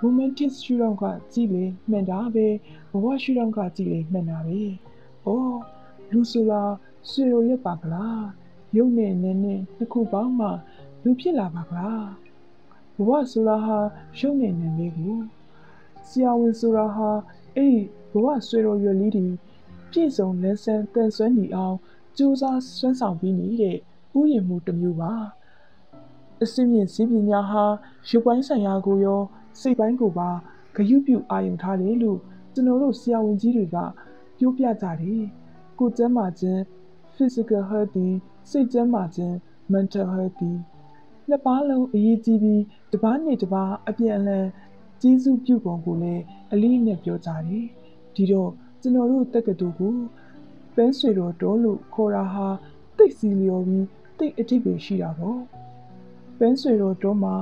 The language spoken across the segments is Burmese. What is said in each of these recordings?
romantic ရှုထောင့်ကကြည့်လေမှန်တာပဲဘဝရှုထောင့်ကကြည့်လေမှန်တာပဲ။အော်လူဆိုလားဆွေရိုရက်ပါကလား။ရုပ်နဲ့နာနဲ့တစ်ခုပေါင်းမှလူဖြစ်လာပါကလား။ဘဝဆိုလားဟာရုပ်နဲ့နာလေးကိုဆရာဝန်ဆိုတာဟာအဲ့ဒီဘဝဆွေရိုရွယ်လေးတွေပြည့်စုံလက်ဆန်းတန်ဆွမ်းနေအောင်ကြိုးစားဆွမ်းဆောင်ပြီးနေတဲ့ဥယျာဉ်မှုတစ်မျိုးပါ။အစင်းမြင့်စီးပညာဟာရုပ်ပိုင်းဆိုင်ရာကိုရော စိတ်ပိုင်းကိုပါဂရုပြုအာရုံထားတယ်လို့ကျွန်တော်တို့ဆရာဝန်ကြီးတွေကပြောပြကြတယ်။ကိုယ်ကျန်းမာခြင်း physical healthy စိတ်ကျန်းမာခြင်း mental healthy နှစ်ပါးလုံးအရေးကြီးပြီးတစ်ပါးနဲ့တစ်ပါးအပြန်အလှန်ကျေးဇူးပြုပုံကိုလည်းအလေးနဲ့ပြောကြတယ်။ဒီတော့ကျွန်တော်တို့တက္ကသိုလ်ကိုပန်းဆွေတော်တော်လို့ခေါ်တာဟာတိတ်စီလျော်ပြီးတိတ်အထိပ်ပဲရှိတာပေါ့။ပန်းဆွေတော်တော်မှာ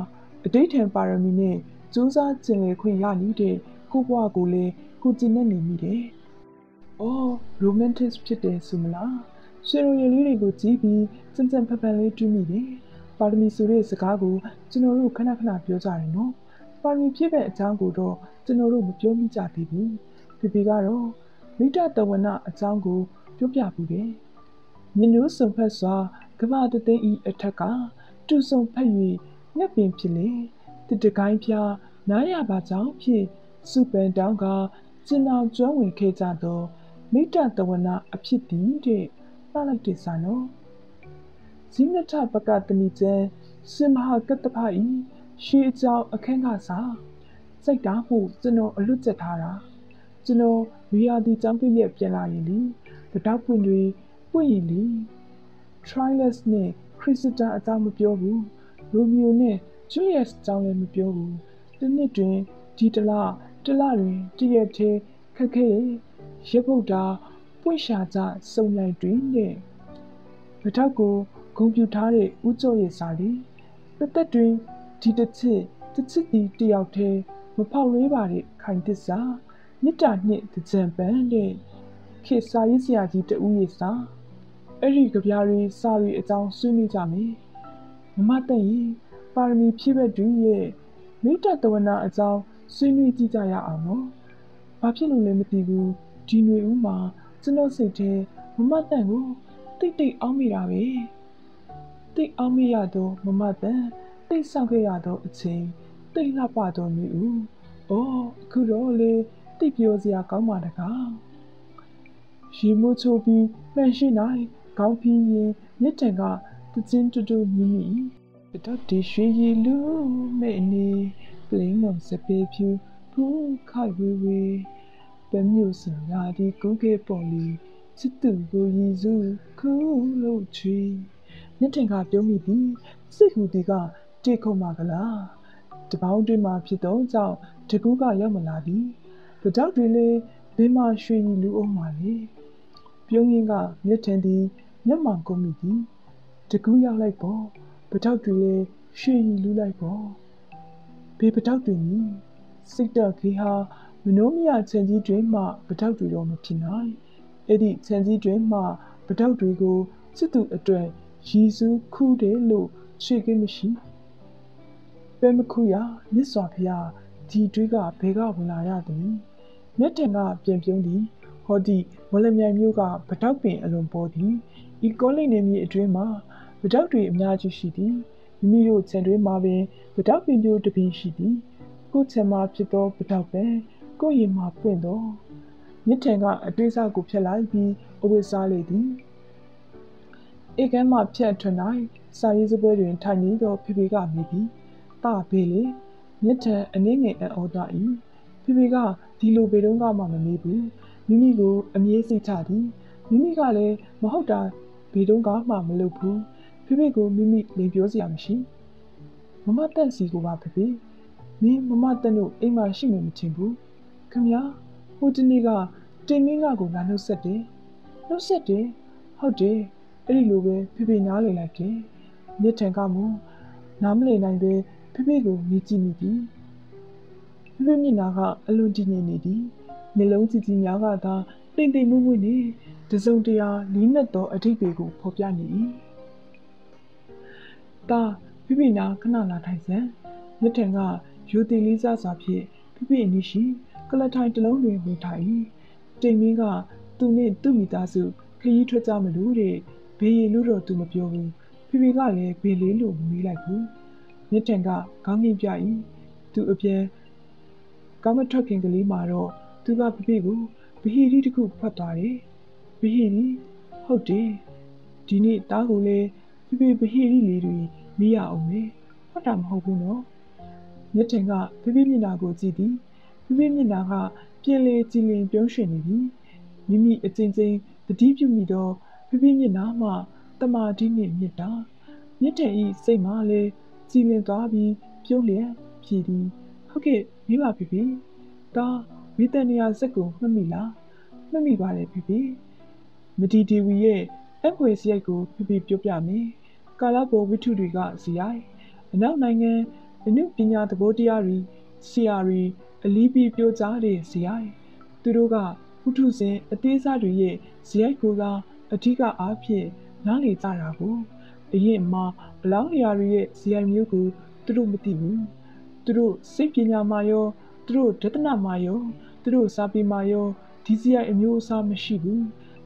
အတိတ်ထံပါရမီနဲ့ စူးစမ်းကျင်လည်ခွင့်ရနေတဲ့ကိုဘွားကိုလည်းကိုကျင်နေနေမိတယ်။အော် romantic ဖြစ်တယ်ဆိုမလား။ဆွေတော်ရည်လေးတွေကိုကြည့်ပြီးစင်စင်ဖက်ဖက်လေးတွေးမိတယ်။ပါရမီဆိုတဲ့စကားကိုကျွန်တော်တို့ခဏခဏပြောကြတယ်နော်။ပါရမီဖြစ်တဲ့အကြောင်းကိုတော့ကျွန်တော်တို့မပြောမိကြသေးဘူး။ဖေဖေကတော့မိတ္တတဝနာအကြောင်းကိုပြောပြပူတယ်။မြင်းတို့စုံဖက်စွာကမ္ဘာတသိန်းဤအထက်ကတူဆုံဖက်၍ငှက်ပင်ဖြစ်လေ တတကိုင်းဖျားနားရပါကြောင့်ဖြစ်စုပန်တောင်းကကျင်အောင်ကျွမ်းဝင်ခဲ့ကြသောမိတ္တတဝနာအဖြစ်တည်တဲ့လှလိုက်တဲ့စာနော်ဇိမထပကတဏိကျန်စင်မဟာကတ္တဖဤရှေးအကြောင်းအခန်းကစားစိတ်တားမှုကျွန်တော်အလွတ်ကျက်ထားတာကျွန်တော်ရီယာဒီចောင်းပြည့်ရဲ့ပြန်လာရင်လीတတောက်ပွင့်တွေပွင့်ရင်လी Trilus နဲ့ Cressida အကြောင်းမပြောဘူး Romeo နဲ့ Juliet အကြောင်းလည်းမပြောဘူးဒီနှစ်တွင်ဒီတလတလတွင်တရက်သေးခက်ခဲရပုတ်တာပွင့်ရှာကြစုံမြိုင်တွင်တဲ့မထောက်ကိုဂုံပြူထားတဲ့ဥကျော်ရဲ့စာလေးတစ်သက်တွင်ဒီတစ်ချစ်တစ်ချစ်ဒီတယောက်တည်းမဖောက်လေးပါတဲ့ခိုင်တစ္စာမြစ်တာနှစ်တကြံပန်းတဲ့ခေစာရေးဆရာကြီးတဦးရဲ့စာအဲ့ဒီကြပြားတွေစာတွေအကြောင်းဆွေးနွေးကြမယ်မမတန်ရင် ပါရမီဖြည့်ဘက်တွင်ရဲ့မေတ္တာတဝနာအကြောင်းဆွေးနွေးကြည့်ကြရအောင်နော်။ဘာဖြစ်လို့လဲမသိဘူး။ဒီຫນွေဦးမှာကျွန်တော်စိတ်ထဲမမတန်ကိုတိတ်တိတ်အောင်းမိတာပဲ။တိတ်အောင်းမိရတော့မမတန်တိတ်ဆောက်ခဲ့ရတော့အချိန်တိတ်လှပတော့မိဦး။အော်အခုတော့လေတိတ်ပြောစရာကောင်းပါတကား။ရီမိုးချိုးပြီးမှန်ရှိနိုင်ခေါင်းပြင်းရင်မြစ်တံကတခြင်းတူတူမိမိ မြည်တော့ဒီရွှေရည်လူမဲ့နေပလင်းလုံးစပေဖြူဖူးခိုက်ဝေးဝေးပမျိုးစရာဒီကုကေပေါ်လီချစ်သူကိုရည်စုခုလို့ချီမြစ်တံကပြုံးမိသည်စိတ်ဟူဒီကတေခုံမှာကလားတပေါင်းတွင်မှဖြစ်သောကြောင့်တကူးကရောက်မလာသည်တကြောက်တွေလေဘင်းမရွှေရည်လူအောင်ပါလေပြုံးရင်ကမြစ်ထန်သည်မျက်မှောင်ကုန်မိသည်တကူးရောက်လိုက်ပေါ့ ပထောက်တွေလည်းရွှေရီလူးလိုက်ပေါ့ဘေးပထောက်တွေနီစိတ်တက်ခေဟာမနိုးမရခြံကြီးတွင်မှပထောက်တွေတော့မဖြစ်နိုင်အဲ့ဒီခြံကြီးတွင်မှပထောက်တွေကိုစစ်သူအတွက်ရည်စူးခုတယ်လို့ချေကင်းမရှိပဲမခုရမြစ်စွာဖျားဒီတွေကဘဲကဝင်လာရသည်မြက်တန်ကပြန်ပြုံးသည်ဟောဒီမလမြိုင်မျိုးကပတောက်ပင်အလွန်ပေါ်သည်ဤကောလိပ်နေမြေအတွင်းမှာ ပတောက်တွေအများကြီးရှိသည်မိမိတို့ခြံတွင်းမှာပင်ပတောက်ပင်မျိုးတစ်ပင်ရှိသည်ကိုခြံမှာဖြစ်သောပတောက်ပင်ကိုရင်မှာပွင့်သောမြစ်ထံကအတွေးစားကိုဖျက်လိုက်ပြီးအဝတ်စားလေသည်ဧကမ်းမှဖြတ်ထွန်း၌စာရေးစပွဲတွင်ထိုင်နေသောဖေဖေကမိသည်တာဖေလေမြစ်ထံအနည်းငယ်အံ့ဩသာ၏ဖေဖေကဒီလိုပေတုံးကမှမမေးဘူးမိမိကိုအမြဲစိတ်ချသည်မိမိကလည်းမဟုတ်တာဘေတုံးကမှမလုပ်ဘူး ဖေဖေကိုမိမိလိန်ပြောစရာမရှိမမတန့်စီကိုပါဖေဖေမင်းမမတန့်တို့အိမ်မှာရှိမှမထင်ဘူးခမညာဟိုတနေ့ကတင်မင်းကကိုငါနှုတ်ဆက်တယ်နှုတ်ဆက်တယ်ဟုတ်တယ်အဲ့ဒီလိုပဲဖေဖေနားလည်လိုက်တယ်မြစ်ထံကမူနားမလည်နိုင်ပဲဖေဖေကိုမြည်ကြည့်မိပြီဖေဖေမျက်နှာကအလွန်တည်ငြိမ်နေသည်နှလုံးကြည်ကြည်များကသာတိမ်တိမ်မွမွနေတစုံတရာလီးနက်သောအထိပ္ပယ်ကိုဖော်ပြနေ၏ တာဖိဖိနာခဏလာထိုင်စံမြစ်ထံကရိုသေလေးစားစွာဖြင့်ဖိဖိအနီးရှိကလထိုင်တစ်လုံးတွင်ဝင်ထိုင်၏တိမ်မင်းကသူနှင့်သူ့မိသားစုခရီးထွက်ကြမလို့တဲ့ဘေးရီလို့တော့သူမပြောဘူးဖိဖိကလည်းဘေးလေးလို့မမေးလိုက်ဘူးမြစ်တန်ကခေါင်းငိပြ၏သူအပြန်ကောင်းမထွက်ခင်ကလေးမှာတော့သူကဖိဖိကိုဘဟီရီတစ်ခုဖတ်သွားတယ်ဘဟီရီဟုတ်တယ်ဒီနေ့တားကိုလည်း ဖိဖိဘဟီရီလေးတွေမိရအောင်မေဟုတ်တာမဟုတ်ဘူးနော်မြစ်တန်ကဖိဖိမျက်နှာကိုကြည့်သည်ဖိဖိမျက်နှာကပြင်းလေကြည်လင်ပြုံးရွှင်နေပြီမိမိအချင်းချင်းတတိပြုမိတော့ဖိဖိမျက်နှာမှတမာတိနှင့်မြစ်တာမြစ်တဲ့ဤစိတ်မှလည်းကြည်လင်သွားပြီးပြုံးလျက်ဖြည်သည်ဟုတ်ကဲ့မိပါဖိဖိဒါဝိတန်နီယာစက်ကိုမှတ်မိလားမှတ်မိပါတယ်ဖိဖိမဒီတီဝီရဲ့ အခွေစရိုက်ကိုဖိဖိပြောပြမယ်ကာလပေါ်ဝိထုတွေကဇီရိုက်အနောက်နိုင်ငံအနုပညာသဘောတရားတွေဆီယာရီအလီးပြီးပြောကြားတဲ့ဇီရိုက်သူတို့ကဝိထုစဉ်အသေးစားတွေရဲ့ဇီရိုက်ကိုသာအထူးကအားဖြင့်နားလေကြတာကိုအရင်မှအလောင်းနေရာတွေရဲ့ဇီရိုက်မျိုးကိုသူတို့မသိဘူးသူတို့စိတ်ပညာမှာရောသူတို့ဒသနမှာရောသူတို့စာပေမှာရောဒီဇီရိုက်အမျိုးအစားမရှိဘူး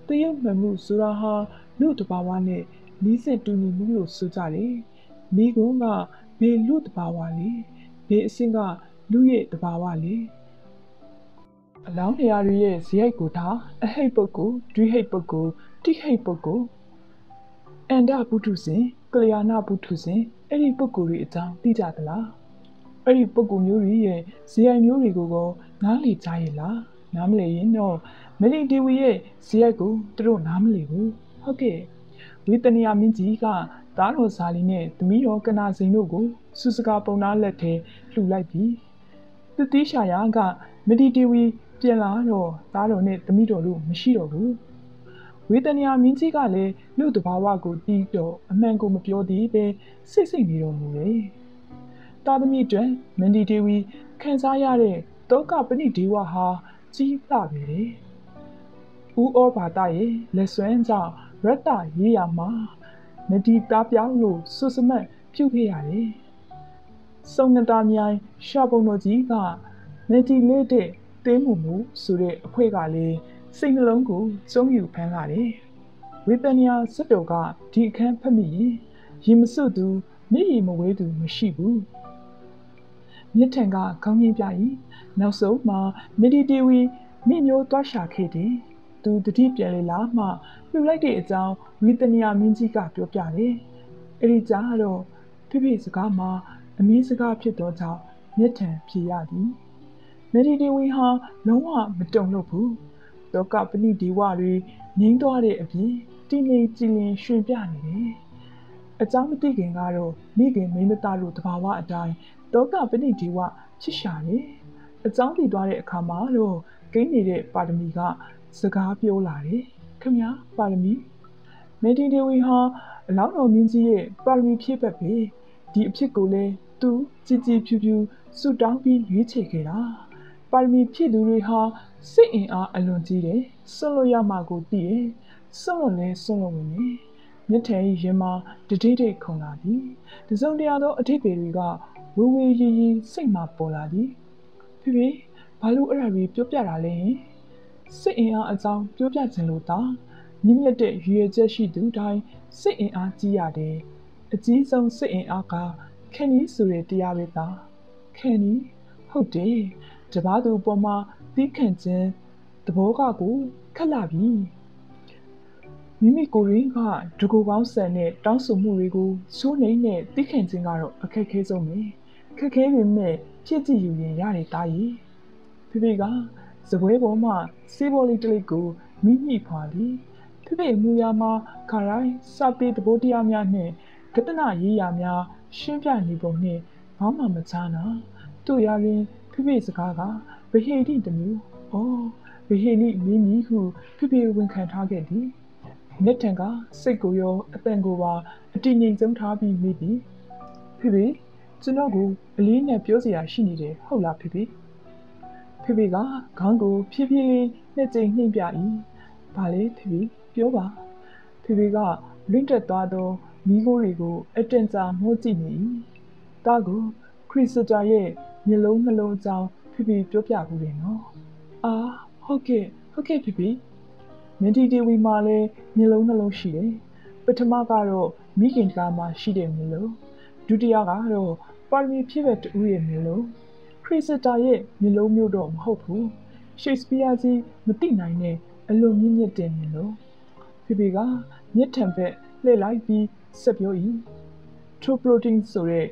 တရုတ်မှန်မှုဆိုတာဟာ လူတဘာဝနဲ့နီးစပ်တူညီမှုလို့ဆိုကြတယ်မိကုန်းကဘေလူတဘာဝလေဘေအစင်းကလူရဲ့တဘာဝလေအလောင်းနေရာတွေရဲ့ဇယိုက်ကိုထားအဟိတ်ပုတ်ကိုဒွိဟိတ်ပုတ်ကိုတိဟိတ်ပုတ်ကိုအန္ဒပုထုဇဉ်ကလျာဏပုထုဇဉ်အဲ့ဒီပုဂ္ဂိုလ်တွေအကြောင်းသိကြသလားအဲ့ဒီပုဂ္ဂိုလ်မျိုးတွေရဲ့ဇယိုက်မျိုးတွေကိုကောနားလည်ကြရဲ့လားနားမလည်ရင်တော့မလီတီဝီရဲ့ဇယိုက်ကိုသူတို့နားမလည်ဘူး ဟုတ်ကဲ့ဝိတနီယာမင်းကြီးကသားတော်ဇာလီနဲ့သမီးတော်ကနာစိန်တို့ကိုစုစကားပုံနာလက်ထဲလှူလိုက်ပြီးသတိရှာယာကမဒီတီဝီပြန်လာတော့သားတော်နဲ့သမီးတော်တို့မရှိတော့ဘူးဝေတနီယာမင်းကြီးကလည်းလူတဘာဝကိုတီးတော့အမှန်ကိုမပြောသေးပဲစိတ်စိတ်နေတော်မူတယ်တာသမီတွင်မန်ဒီတီဝီခံစားရတဲ့တောကပဏိဒေဝဟာကြီးလှပြီလေဦးဩဘာတရဲ့လက်ဆွမ်းကြောင့် ရတ္တရေးရမှာမဒီသားပြောင်းလို့ဆွစမတ်ပြုတ်ခဲ့ရတယ်။စုံနတာမြိုင်ရှာပုံတော်ကြီးကမဒီလေးတဲ့တင်းမှုမှုဆိုတဲ့အခွေကလည်းစိတ်နှလုံးကိုကျုံယူဖမ်းလာတယ်။ဝေပနီယာစစ်တော်ကဒီအခန်းဖတ်မိရင်ရင်မစွတ်သူမျက်ရည်မဝဲသူမရှိဘူး။မြစ်ထန်ကခေါင်းရင်းပြ၏နောက်ဆုံးမှာမီဒီတီဝီမိမျိုးတွားရှာခဲ့တယ်။ သူတတိပြန်လေလာမှလှူလိုက်တဲ့အကြောင်းဝီတနီယာမင်းကြီးကပြောပြတယ်။အဲဒီကြားတော့ဖိဖိစကားမှာအမင်းစကားဖြစ်သောကြောင့်မျက်ထံဖြေရသည်။မက်ဒီတီဝီဟာလုံးဝမတုံ့လို့ဘူး။လောကပဏိဒီဝတွေငိမ့်သွားတဲ့အပြင်တိနေကြည်လင်ရွှင်ပြနေတယ်။အကြောင်းမသိခင်ကတော့မိခင်မိမသားတို့တဘာဝအတိုင်းတောကပဏိဒီဝချစ်ရှာတယ်။အကြောင်းတည်သွားတဲ့အခါမှာတော့ဂိမ်းနေတဲ့ပါရမီက စကားပြောလာတယ်ခင်ဗျာပါရမီမေတီဒေဝီဟာအလောင်းတော်မင်းကြီးရဲ့ပါရမီဖြည့်ပတ်ပဲဒီအဖြစ်ကိုလည်းသူကြည်ကြည်ဖြူဖြူဆူတောင်းပြီးရွေးချယ်ခဲ့တာပါရမီဖြည့်သူတွေဟာစိတ်အင်အားအလွန်ကြီးတယ်ဆွလို့ရမှာကိုသိရဲ့ဆွလို့လဲဆွလို့ဝင်နေမြစ်ထန်ရင်မှာတတိတိတ်ခုန်လာသည်တစုံတရာသောအထိပ္ပယ်တွေကဝေဝေရီရီစိတ်မှပေါ်လာသည်ဖေဖေဘာလို့အဲ့ဒါတွေပြောပြတာလဲ စစ်အင်အားအကြောင်းပြောပြခြင်းလို့သာမြင့်မြတ်တဲ့ရည်ရွယ်ချက်ရှိသူတိုင်းစစ်အင်အားကြီးရတယ်အကြီးဆုံးစစ်အင်အားကခန်နီဆိုတဲ့တရားပဲသာခန်နီဟုတ်တယ်တပားသူပေါ်မှာသိခံခြင်းသဘောကကိုခက်လာပြီမိမိကိုယ်ရင်းကဒဂိုကောင်းဆန်တဲ့တောင်းဆိုမှုတွေကိုစိုးနေနဲ့သိခံခြင်းကတော့အခက်ခဲဆုံးပဲခက်ခဲပေမဲ့ဖြစ်ကြည့်ယူရင်ရတယ်တာကြီးဖေဖေက စပွဲပေါ်မှစေးဘော်လေးတလိပ်ကိုမိမိဖွာသည်ဖိဖိမူရမှာခရိုင်းစာပေတဘောတရားများနှင့်ကတနာရေးရာများရှင်းပြနေပုံနှင့်ဘာမှမချားနာတို့ရရင်ဖိဖိစကားကဗဟေတိတမျိုးဩဗဟေတိမင်းကြီးဟုဖိဖိဝန်ခံထားခဲ့သည်မြက်ထံကစိတ်ကိုရောအပံကိုပါအတည်ငြိမ်ဆုံးထားပြီးမိပြီဖိဖိကျွန်တော်ကိုအလေးနဲ့ပြောစရာရှိနေတယ်ဟုတ်လားဖိဖိ ဖေဖေကခေါင်းကိုဖြည်းဖြည်းလေးနှစ်ကြိမ်နှိမ့်ပြ၏။ဘာလဲဖေဖေပြောပါ။ဖေဖေကလွင့်တက်သွားသောမိခိုးတွေကိုအတန်ကြာမှုကြည့်နေ၏။တာကိုဂခရစ်စတာရဲ့မျက်လုံးနှလုံးအကြောင်းဖိဖိပြောပြဘူးတယ်နော်အာဟုတ်ကဲ့ဟုတ်ကဲ့ဖိဖိမင်တီတီဝီမှာလည်းမျက်လုံးနှလုံးရှိတယ်ပထမကတော့မိခင်တကားမှာရှိတဲ့မျက်လုံးဒုတိယကတော့ပါရမီဖြစ်တဲ့တူရဲ့မျက်လုံးခရ စ်စတာရဲ့မျက်လုံးမျိုးတော့မဟုတ်ဘူးရှေ့စပီးယားကြီးမသိနိုင်တဲ့အလွန်မြင့်မြတ်တဲ့မျက်လုံးဖေဖေကမျက်ထံဘက်လှည့်လိုက်ပြီးဆက်ပြော၏ထိုပရိုတင်းဆိုတဲ့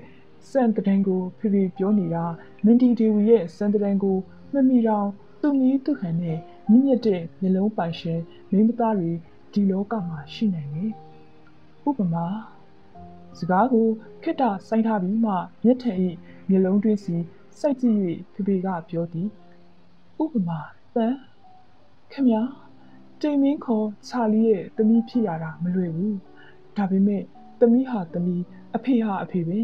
စံတန်ကိုဖေဖေပြောနေတာမင်တီဒေဝီရဲ့စံတန်ကိုမမီတော့သူ့မီးသူ့ခံနဲ့မြင့်မြတ်တဲ့မျက်လုံးပိုင်ရှင်မိန်းမသားတွေဒီလောကမှာရှိနိုင်တယ်ဥပမာစကားကိုခက်တာစိုင်းထားပြီးမှမျက်ထံ၏မျက်လုံးတွင်းစီ စိုက်ကြည့်၍ဖေဖေကပြောသည်ဥပမာတန်ခမညာတိမ်မင်းခေါ်ချာလီရဲ့သမီးဖြစ်ရတာမလွယ်ဘူးဒါပေမဲ့သမီးဟာသမီးအဖေဟာအဖေပဲ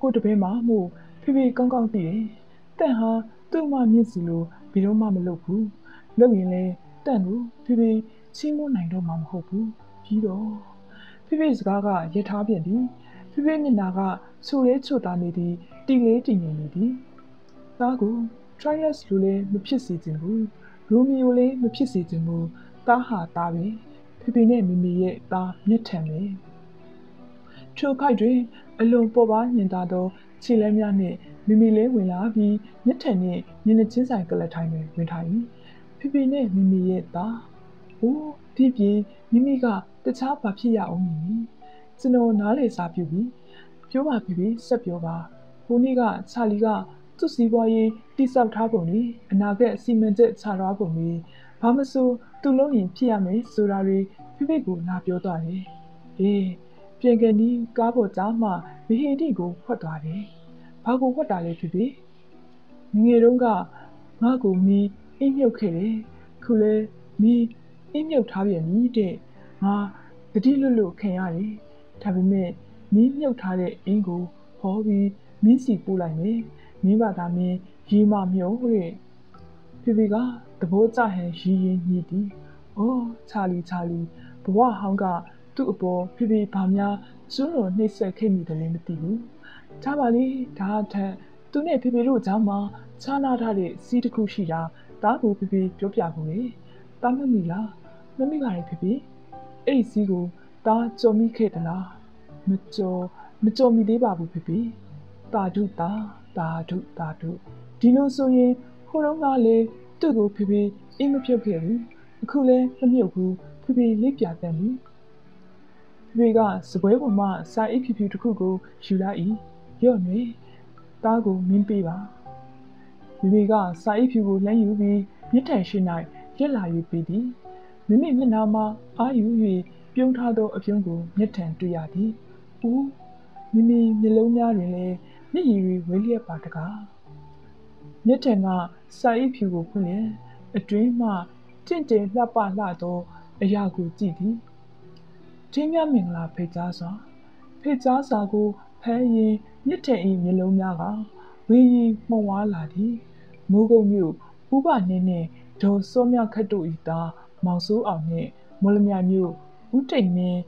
ကိုတပည့်မမို့ဖေဖေကောင်းကောင်းသိတယ်တန်ဟာသူ့မမြင့်စီလို့ဘယ်တော့မှမလုပ်ဘူးလုပ်ရင်လဲတန်ကိုဖေဖေချင်းမနိုင်တော့မှမဟုတ်ဘူးပြီးတော့ဖေဖေစကားကရထားပြန်သည်ဖေဖေမျက်နာကဆူလေးချွတ်သားနေသည်တီလေးတည်နေနေသည် သားကို Trias လူလည်းမဖြစ်စေချင်ဘူးရိုမီယိုလည်းမဖြစ်စေချင်ဘူးသားဟာသားပဲဖေဖေနဲ့မမီရဲ့သားမျက်ထံပဲထိုခိုက်တွင် အလွန်ပေါ်ပါညင်သာသောခြေလဲများနှင့်မမီလဲဝင်လာပြီးမျက်ထံနှင့်မျက်နှာချင်းဆိုင်ကလထိုင်တွင်ဝင်ထား၏ဖေဖေနဲ့မမီရဲ့သား။အိုးဒီပြင်မိမိကတခြားဘာဖြစ်ရအောင်မည်။ကျွန်တော်နားလေစာပြုပြီးပြောပါဖေဖေဆက်ပြောပါ။ဘိုးနေ့ကချာလီက သူ့စီးပွားရေးတိစောက်ထားပုံတွေအနာဂတ်စီမံချက်ချထားပုံတွေဘာမဆိုသူ့လုံးရင်ဖြစ်ရမယ်ဆိုတာတွေဖိဖိကိုလာပြောသွားတယ်။အေးပြင်ကန်ဒီကားပေါ်ကြားမှာမဟေတိကိုဖွက်သွားတယ်။ဘာကိုဖွက်တာလဲဖိဖိငငယ်တုန်းကငါ့ကိုမီးအိမ်မြုပ်ခဲ့တယ်။ခုလဲမီးအိမ်မြုပ်ထားပြန်ပြီတဲ့။ငါတတိလွတ်လွတ်ခံရတယ်။ဒါပေမဲ့မီးမြုပ်ထားတဲ့အင်းကိုဟောပြီးမင်းစီပို့လိုက်မယ်။ မင်းဘာသာမင်းရီမမြုံတဲ့ဖေဖေကသဘောကျဟန်ရီရင်ညည်သည်။အော်ချာလီချာလီဘဝဟောင်းကသူ့အပေါ်ဖေဖေဘာများစွန်းတော်နှိပ်စက်ခဲ့မိတယ်လည်းမသိဘူး။ချာပါလေဒါထက်သူနဲ့ဖေဖေတို့ကြားမှာခြားနာထားတဲ့စီးတစ်ခုရှိတာတားကိုဖေဖေပြောပြဘူးလေ။တားမမိလားမမိပါရဲ့ဖေဖေ။အဲ့ဒီစီးကိုတားကြော်မိခဲ့သလား။မကြော်မကြော်မိသေးပါဘူးဖေဖေ။တာဒုတာ တာဒုတာဒုဒီလိုဆိုရင်ဟိုတော့ကလည်းသူ့ကိုဖေဖေအိမ်မဖြုတ်ခဲ့ဘူးအခုလည်းမမြုပ်ဘူးဖေဖေလေးပြတတ်ဘူးဖေဖေကစပွဲပေါ်မှာစာအိပ်ဖြူဖြူတစ်ခုကိုယူလိုက်၏ရော့နေတားကိုမင်းပေးပါဖေဖေကစာအိပ်ဖြူကိုလှမ်းယူပြီးမြစ်ထန်ရှိ၌ရက်လာ၍ပေးသည်မိမိမျက်နှာမှာအာယူ၍ပြုံးထားသောအပြုံးကိုမျက်ထန်တွေ့ရသည်။ဦးမိမိမျက်လုံးများတွင်လည်း မျက်ရည်တွေဝဲလျက်ပါတကားမျက်ထံကစာအိပ်ဖြူကိုဖွင့်လျက်အတွင်းမှတင့်တယ်လှပလှသောအရာကိုကြည့်သည်တင်းမြမင်္ဂလာဖိတ်ကြားစွာဖိတ်ကြားစာကိုဖမ်းရင်မြစ်ထင်၏မျက်လုံးများကဝေးရီမှုံဝါလာသည်မိုးကုတ်မြို့ဥပနင်းနှင့်ဒေါ်စောမြခတ်တို့၏သားမောင်စိုးအောင်နှင့်မော်လမြိုင်မြို့ဦးတိမ်မင်း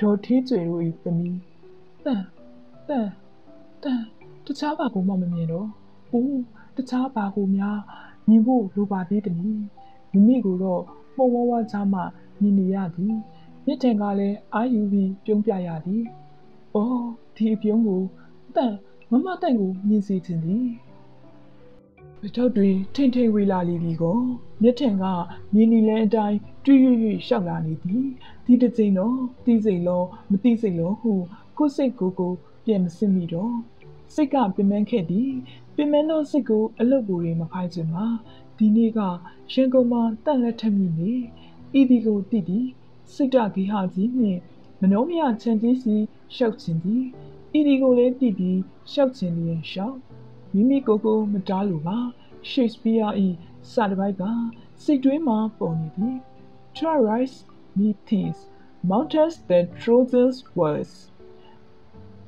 ဒေါ်ထေးကျွေတို့၏သမီးတန်တန်တန် တခြားဘာကိုမှမမြင်တော့။အိုးတခြားဘာကိုများမြင်ဖို့လိုပါသေးတယ်။မိမိကိုတော့ပုံဝဝချာမှမြင်နေရသည်။မြစ်ထင်ကလည်းအာယူပြီးပြုံးပြရသည်။အော်ဒီအပြုံးကိုတန့်မမတန့်ကိုမြင်စီခြင်းသည်။ပထောက်တွင်ထိန်ထိန်ဝေလာလီပြီကိုမြစ်ထင်ကမြင်းနီလဲအတိုင်းတွရွရွရှောက်လာနေသည်ဒီတစ်စိမ်တော့တီးစိမ်လောမတီးစိမ်လောဟုကိုစိတ်ကိုကိုပြန်မစစ်မိတော့ စိတ်ကပင်ပန်းခဲ့သည်ပင်ပန်းသောစိတ်ကိုအလုတ်ပူတွေမဖိုက်ချင်ပါဒီနေ့ကရန်ကုန်မှာတန့်လက်ထက်မိနေဤဒီကိုတည်သည်စိတ်တဂေဟာကြီးနှင့်မနှောမယချန်ကြီးစီရှောက်ခြင်းသည်ဤဒီကိုလည်းတည်ပြီးရှောက်ခြင်းလျင်ရှောက်မိမိကိုယ်ကိုမတားလို့ပါရှေ့စပီးယား၏စာတပိုက်ကစိတ်တွင်းမှာပေါ်နေသည် Terrorize me things mountains that Trojans was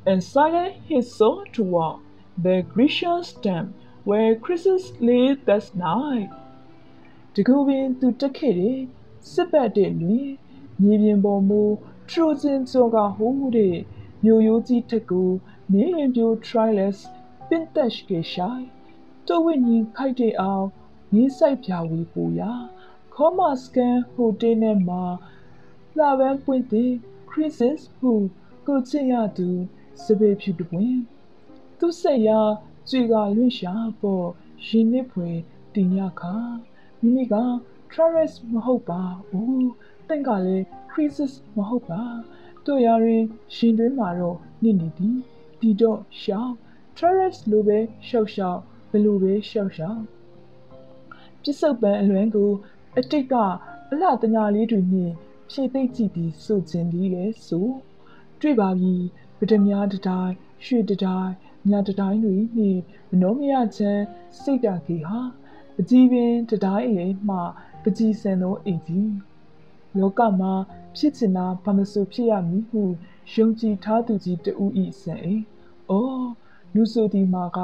and silent his soul to walk the Grecian stamp where Christmas lay that night. တကူပင်သူတက်ခဲ့တယ်စစ်ပတ်တဲ့လူမြေပြင်ပေါ်မူထရိုဇင်ကျော်ကဟိုးတဲ့မြို့ရိုးကြီးထက်ကိုမင်းရင်ပြို Triless ပင်တက်ရှ်ကေရှိုင်တိုဝိညင်ခိုက်တဲ့အောင်ရေးဆိုင်ပြဝေပူရာခေါမစကန်ဟိုတယ်နဲ့မှာလာပန်းပွင့်တဲ့ခရစ်စစ်ဟူကိုချင်ရသူ စပယ်ဖြူတပွင့်သူဆက်ရကြွေကလွင့်ရှာပေါ်ရှင်နစ်ဖွယ်တင်ရခါမိမိက Travis မဟုတ်ပါဘူးတင့်ကလည်း Crisis မဟုတ်ပါတို့ရရင်ရှင်တွင်းမှာတော့နစ်နေသည်ဒီတော့ရှောင်း Travis လိုပဲရှောက်ရှောက်ဘယ်လိုပဲရှောက်ရှောက်ပြစ်စုံပန်အလွမ်းကို အတိတ်ကအလှတညာလေးတွေနဲ့ဖြည့်သိမ့်ကြည့်ပြီးစုခြင်းလေးလေဆိုတွေ့ပါပြီ ဗဒမြားတတိုင်းရွှေတတိုင်းညာတတိုင်းတွေနှင့်မနောမယချမ်းစိတ်တကေဟာပကြီးပင်တတိုင်းအရင်မှပကြီးစံသောအိမ်ကြီးလောကမှာဖြစ်ချင်တာဘာမဆိုဖြစ်ရမည်ဟုယုံကြည်ထားသူကြီးတဦးဤစံအိမ်။အော်လူဆိုဒီမှာက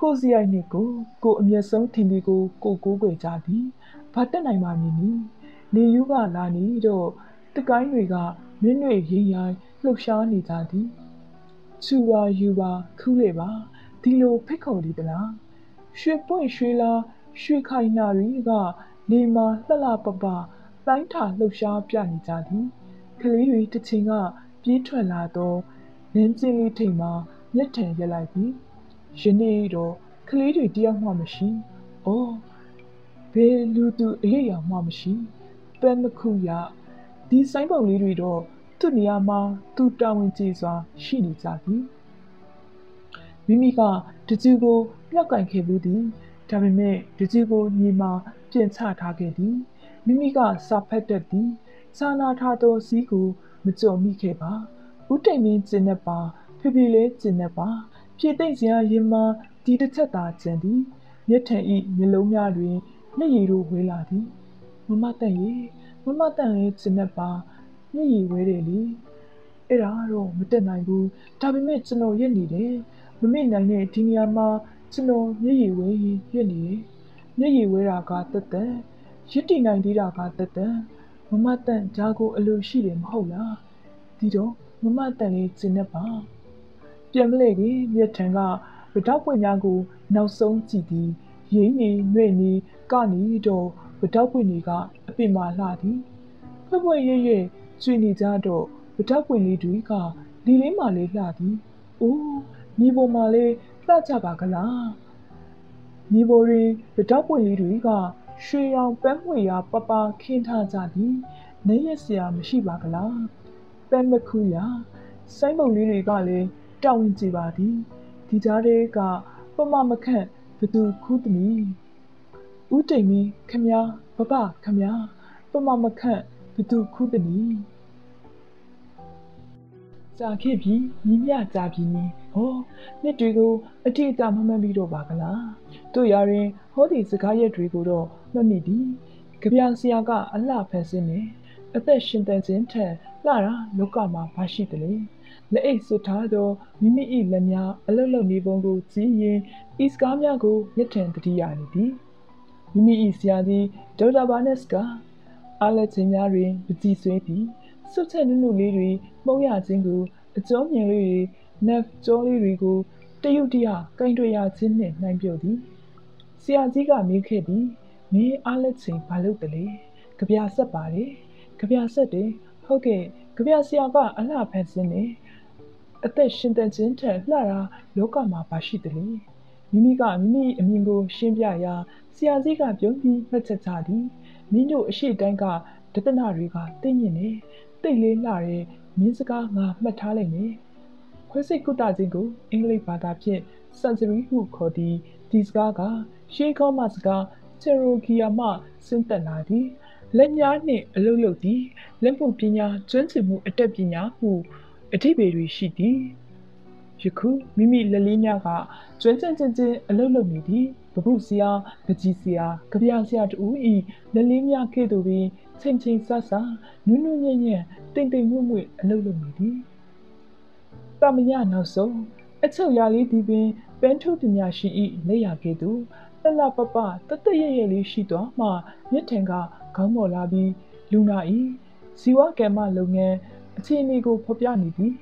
ကိုစီရိုက်နဲ့ကိုကိုအမျက်ဆုံးထင်ဒီကိုကိုကိုးကွယ်ကြသည်။ဘာတက်နိုင်ပါမည်နည်း။နေယူကလာနေတော့တကိုင်းတွေကမြင့်တွေရိမ်ရိုင် လှုပ်ရှားနေကြသည်။ချူပါယူပါခူးလေပါဒီလိုဖိတ်ခေါ်ဒီတလား။ရွှေပွင့်ရွှေလားရွှေခိုင်နာတွေကနေမှာလှလှပပတိုင်းထာလှုပ်ရှားပြနေကြသည်ကလေးတွေတစ်ချိန်ကပြေးထွက်လာသောနင်းကျင်းလေးထိမ်မှာမျက်ထန်ရက်လိုက်သည်ယနေ့တော့ကလေးတွေတယောက်မှမရှိ။အော်ဘယ်လူသူအရေးအယံမှမရှိ။ပန်းမခုရဒီဆိုင်ပုံလေးတွေတော့ သူ့နေရာမှာသူ့တာဝန်ကြီးစွာရှိနေကြသည်။မိမိကတကျူကိုမြောက်ကင်ခဲ့ဘူးသည်။ဒါပေမဲ့တကျူကိုညီမပြင်ချထားခဲ့သည်။မိမိကစာဖတ်တတ်သည်။စာနာထားသောစီးကိုမကြုံမိခဲ့ပါ။ဦးတိမ်မင်းကျင်တဲ့ပါဖေဖေလေးကျင်တဲ့ပါဖြည့်သိမ့်စရာရင်မဒီတစ်ချက်သာကျန်သည်မျက်ထန်ဤမျိုးလုံးများတွင်မျက်ရည်တို့ဝဲလာသည်မမတန်ရေမမတန်လေးကျင်တဲ့ပါမျက်ရ ည်ဝဲတယ်လေအဲ့ဒါတော့မတက်နိုင်ဘူးဒါပေမဲ့ကျွန်တော်ရက်နေတယ်မမေ့နိုင်တဲ့ဒီနေရာမှာကျွန်တော်မျက်ရည်ဝဲရင်ရက်နေတယ်မျက်ရည်ဝဲတာကတက်တက်ရစ်တီနိုင်သေးတာကတက်တက်မမတန်ဂျာကိုအလိုရှိတယ်မဟုတ်လားဒီတော့မမတန်လေးကျင်တဲ့ပါပြန်မလဲခင်မြက်ထံကဗတောက်ပွင့်များကိုနောက်ဆုံးကြည့်သည်ရင်းနေနှွေ့နေကနေတော့ဗတောက်ပွင့်တွေကအပင်မာလှသည်ဖွက်ဖွက်ရွ ရွကျွေနေကြတော့ဗတောက်ပွင့်လေးတွေကလီလေးမှလေးလှသည်အိုးညီပေါ်မှာလေးလှကြပါကလားညီပေါ်တွင်ဗတောက်ပွင့်လေးတွေကရွှေရောင်ပန်းမွေရာပပခင်းထားကြသည်နေရစရာမရှိပါကလားပန်းမခုရာဆိုင်းပုံလေးတွေကလည်းတာဝန်ကြည်ပါသည်ဒီကြားထဲကပမမခန့်ဘသူခူးသမီးဦးတိမ်မီခမည်းဘဘခမည်းပမမခန့် ဘသူခူးသမီးကြာခဲ့ပြီညီမြကြာပြီနီဟောနှစ်တွေကိုအတိအကျမမှတ်ပြီးတော့ပါကလားတို့ရရင်ဟောဒီစကားရက်တွေကိုတော့မှတ်မိသည်ကြပြဆရာကအလှဖန်ဆင်းနေအသက်ရှင်တန်ခြင်းထက်လှတာလောကမှာမရှိတယ်လေလက်အိတ်ဆွထားသောမိမိ၏လက်များအလုတ်လုတ်နေပုံကိုကြည့်ရင်ဤစကားများကိုမျက်ထင်တတိယနေသည်မိမိ၏ဆရာသည်ဒေါက်တာဘာနက်စ်က အားလက်ခြင်းများတွင်ပကြည်ဆွဲသည်စွတ်ချက်နုနုလေးတွေမှုံးရခြင်းကိုအကျောမြင်လေးတွေနက်ကြောလေးတွေကိုတရုတ်တရကင်တွေ့ရခြင်းနှင့်နှိုင်းပြုတ်သည်ဆရာကြီးကမေးခဲ့သည်မင်းအားလက်ခြင်းဘာလုပ်တယ်လဲကြပြဆက်ပါလေကြပြဆက်တယ်ဟုတ်ကဲ့ကြပြဆရာကအလှဖန်ဆင်းနေအသက်ရှင်သန်ခြင်းထက်လှတာလောကမှာပါရှိတယ်လေမိမိကမိမိအမြင်ကိုရှင်းပြရာဆရာကြီးကပြုံးပြီးမှတ်ချက်ချသည် မင်းတို့အရှိတိုင်းကဒသနာတွေကသိမြင့်နေတိတ်လေးလှတဲ့မင်းစကားငါမှတ်ထားလိုက်မယ်ခွဲစိတ်ကုတခြင်းကိုအင်္ဂလိပ်ဘာသာဖြင့် surgery ဟုခေါ်သည်ဒီစကားကရှေးကောမစကား Cherokee မှဆင်းသက်လာသည်လက်များနှင့်အလုပ်လုပ်သည်လက်မှုပညာကျွမ်းကျင်မှုအတတ်ပညာဟုအထိပ္ပယ်တွေရှိသည် ယခုမိမိလက်လေးများကကျွမ်းကျင်ချင်းချင်းအလုပ်လုပ်နေသည်ဘပုဆရာပကြီးဆရာကြပြဆရာတူဤလက်လေးများကဲ့သို့ပင်ချိန်ချိန်ဆဆနုနုညံ့ညံ့တိမ်တိမ်မွေ့မွေ့အလုပ်လုပ်နေသည်တမညနောက်ဆုံးအချုပ်ရလေးဒီပင်ပန်းထုပညာရှင်ဤလက်ရကဲ့သို့လလပပတတရရလေးရှိသွားမှမြစ်ထင်ကခေါင်းပေါ်လာပြီးလူနာဤဇီဝကမ္မလုပ်ငန်းအခြေအနေကိုဖော်ပြနေသည်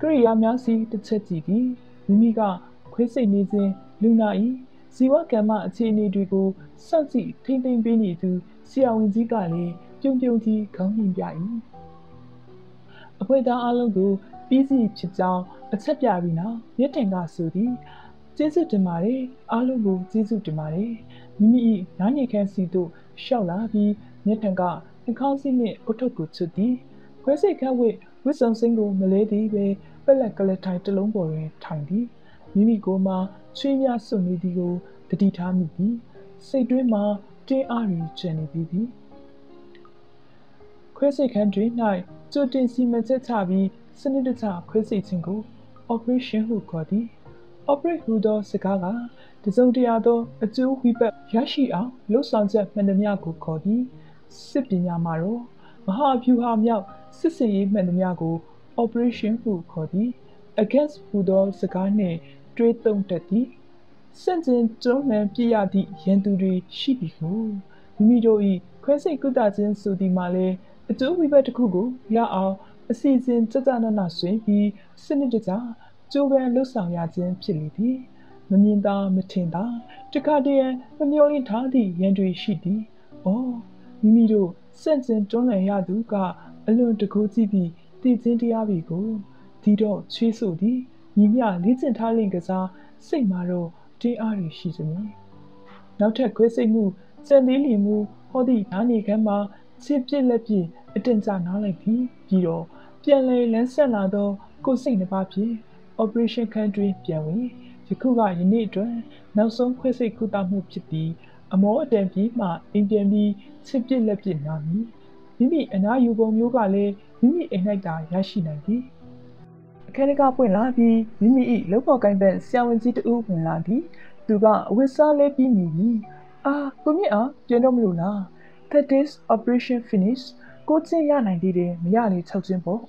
ကရိယာများစီတစ်ချက်ကြည့်သည်မိမိကခွခွေးစိတ်နေစဉ်လူနာ၏ဇီဝကမ္မအခြေအနေတွေကိုစောင့်ကြည့်ထိမ့်သိမ့်ပေးနေသူဆရာဝန်ကြီးကလည်းပြုံပြုံကြီးခေါင်းမြင်ပြ၏အဖွဲသားအလုံးကိုပြီးစီဖြစ်ကြောင်းအချက်ပြပြီးနောက်မြစ်တင်ကဆိုသည်ကျေးဇူးတင်ပါတယ်အားလုံးကိုကျေးဇူးတင်ပါတယ်မိမိ၏နားနေခန်းစီသို့ရှောက်လာပြီးမြစ်တင်ကနှာခေါင်းစည်းနှင့်အုတ်ထုပ်ကိုချွတ်သည်ခွဲစိတ်ခန့်ဝိ ဝစ်စုံစင်းကိုမလဲသည်ပဲပက်လက်ကလက်ထိုင်တစ်လုံးပေါ်တွင်ထိုင်သည်မိမိကိုယ်မှာချွေးများစွနေသည်ကိုတတိထားမိသည်စိတ်တွင်းမှာတင်းအားရီကျန်နေပြီးသည်ခွဲစိတ်ခန်းတွင်၌ကြိုတင်စီမံချက်ချပြီးစနစ်တကျခွဲစိတ်ခြင်းကို operation ဟုခေါ်သည် operate ဟူသောစကားကတစုံတရာသောအကျိုးဝိပတ်ရရှိအောင်လှုပ်ဆောင်ချက်မှန်သမျှကိုခေါ်သည်စစ်ပညာမှာတော့မဟာဗျူဟာမြောက် စစ်စင်ရေးမှန်သမျှကို operation ဟုခေါ်သည် against ဟူသောစကားနှင့် တွေးသုံးတတ်သည်စန့်ကျင်တွန်းလှန်ပြရသည့်ရန်သူတွေရှိသည်ကိုမိမိတို့၏ခွဲစိတ်ကုသခြင်းဆိုသည်မှာလည်းအကျိုးဝိဘတ်တစ်ခုကိုရအောင်အစီအစဉ်ကြကြနနဆွေးပြီးစနစ်တကျကြိုးပမ်းလှုပ်ဆောင်ရခြင်းဖြစ်လေသည်မမြင်သာမထင်သာတခါတည်းမမျောလင့်ထားသည့်ရန်တွေရှိသည်။အော်မိမိတို့စန့်ကျင်တွန်းလှန်ရသူက အလွန်တကူကြည့်ပြီးတည်ခြင်းတရားပြီကိုဒီတော့ချွေးဆိုသည်ညီမြလေ့ကျင့်ထားလင့်ကစားစိတ်မှာတော့တင်းအားတွေရှိသည်။နောက်ထပ်ခွဲစိတ်မှုစံသေးလီမှုဟောသည့်နားနေခမ်းမှာချစ်ပြစ်လက်ပြည့်အတင်ကြနားလိုက်ပြီးပြီးတော့ပြန်လည်လန်းဆက်လာသောကိုစိတ်နှပါဖြင့် operation country ပြန်ဝင်ယခုကယနေ့အတွက်နောက်ဆုံးခွဲစိတ်ကုသမှုဖြစ်ပြီးအမောအတန်ပြီးမှအိမ်ပြန်ပြီးချစ်ပြစ်လက်ပြစ်နာမည် မိမိအနာယူပုံမျိုးကလည်းမိမိအိမ်၌သာရရှိနိုင်သည်အခန်းကပွင့်လာပြီးမိမိ၏လောက်ပေါ်ကိုင်းပန်ဆရာဝန်ကြီးတဦးဝင်လာသည်သူကအဝတ်စားလဲပြီးနေပြီအာကိုမြင့်အောင်ပြန်တော့မလို့လား that is operation finish ကိုချင်းရနိုင်သေးတယ်မရလေ၆ချင်းပေါ့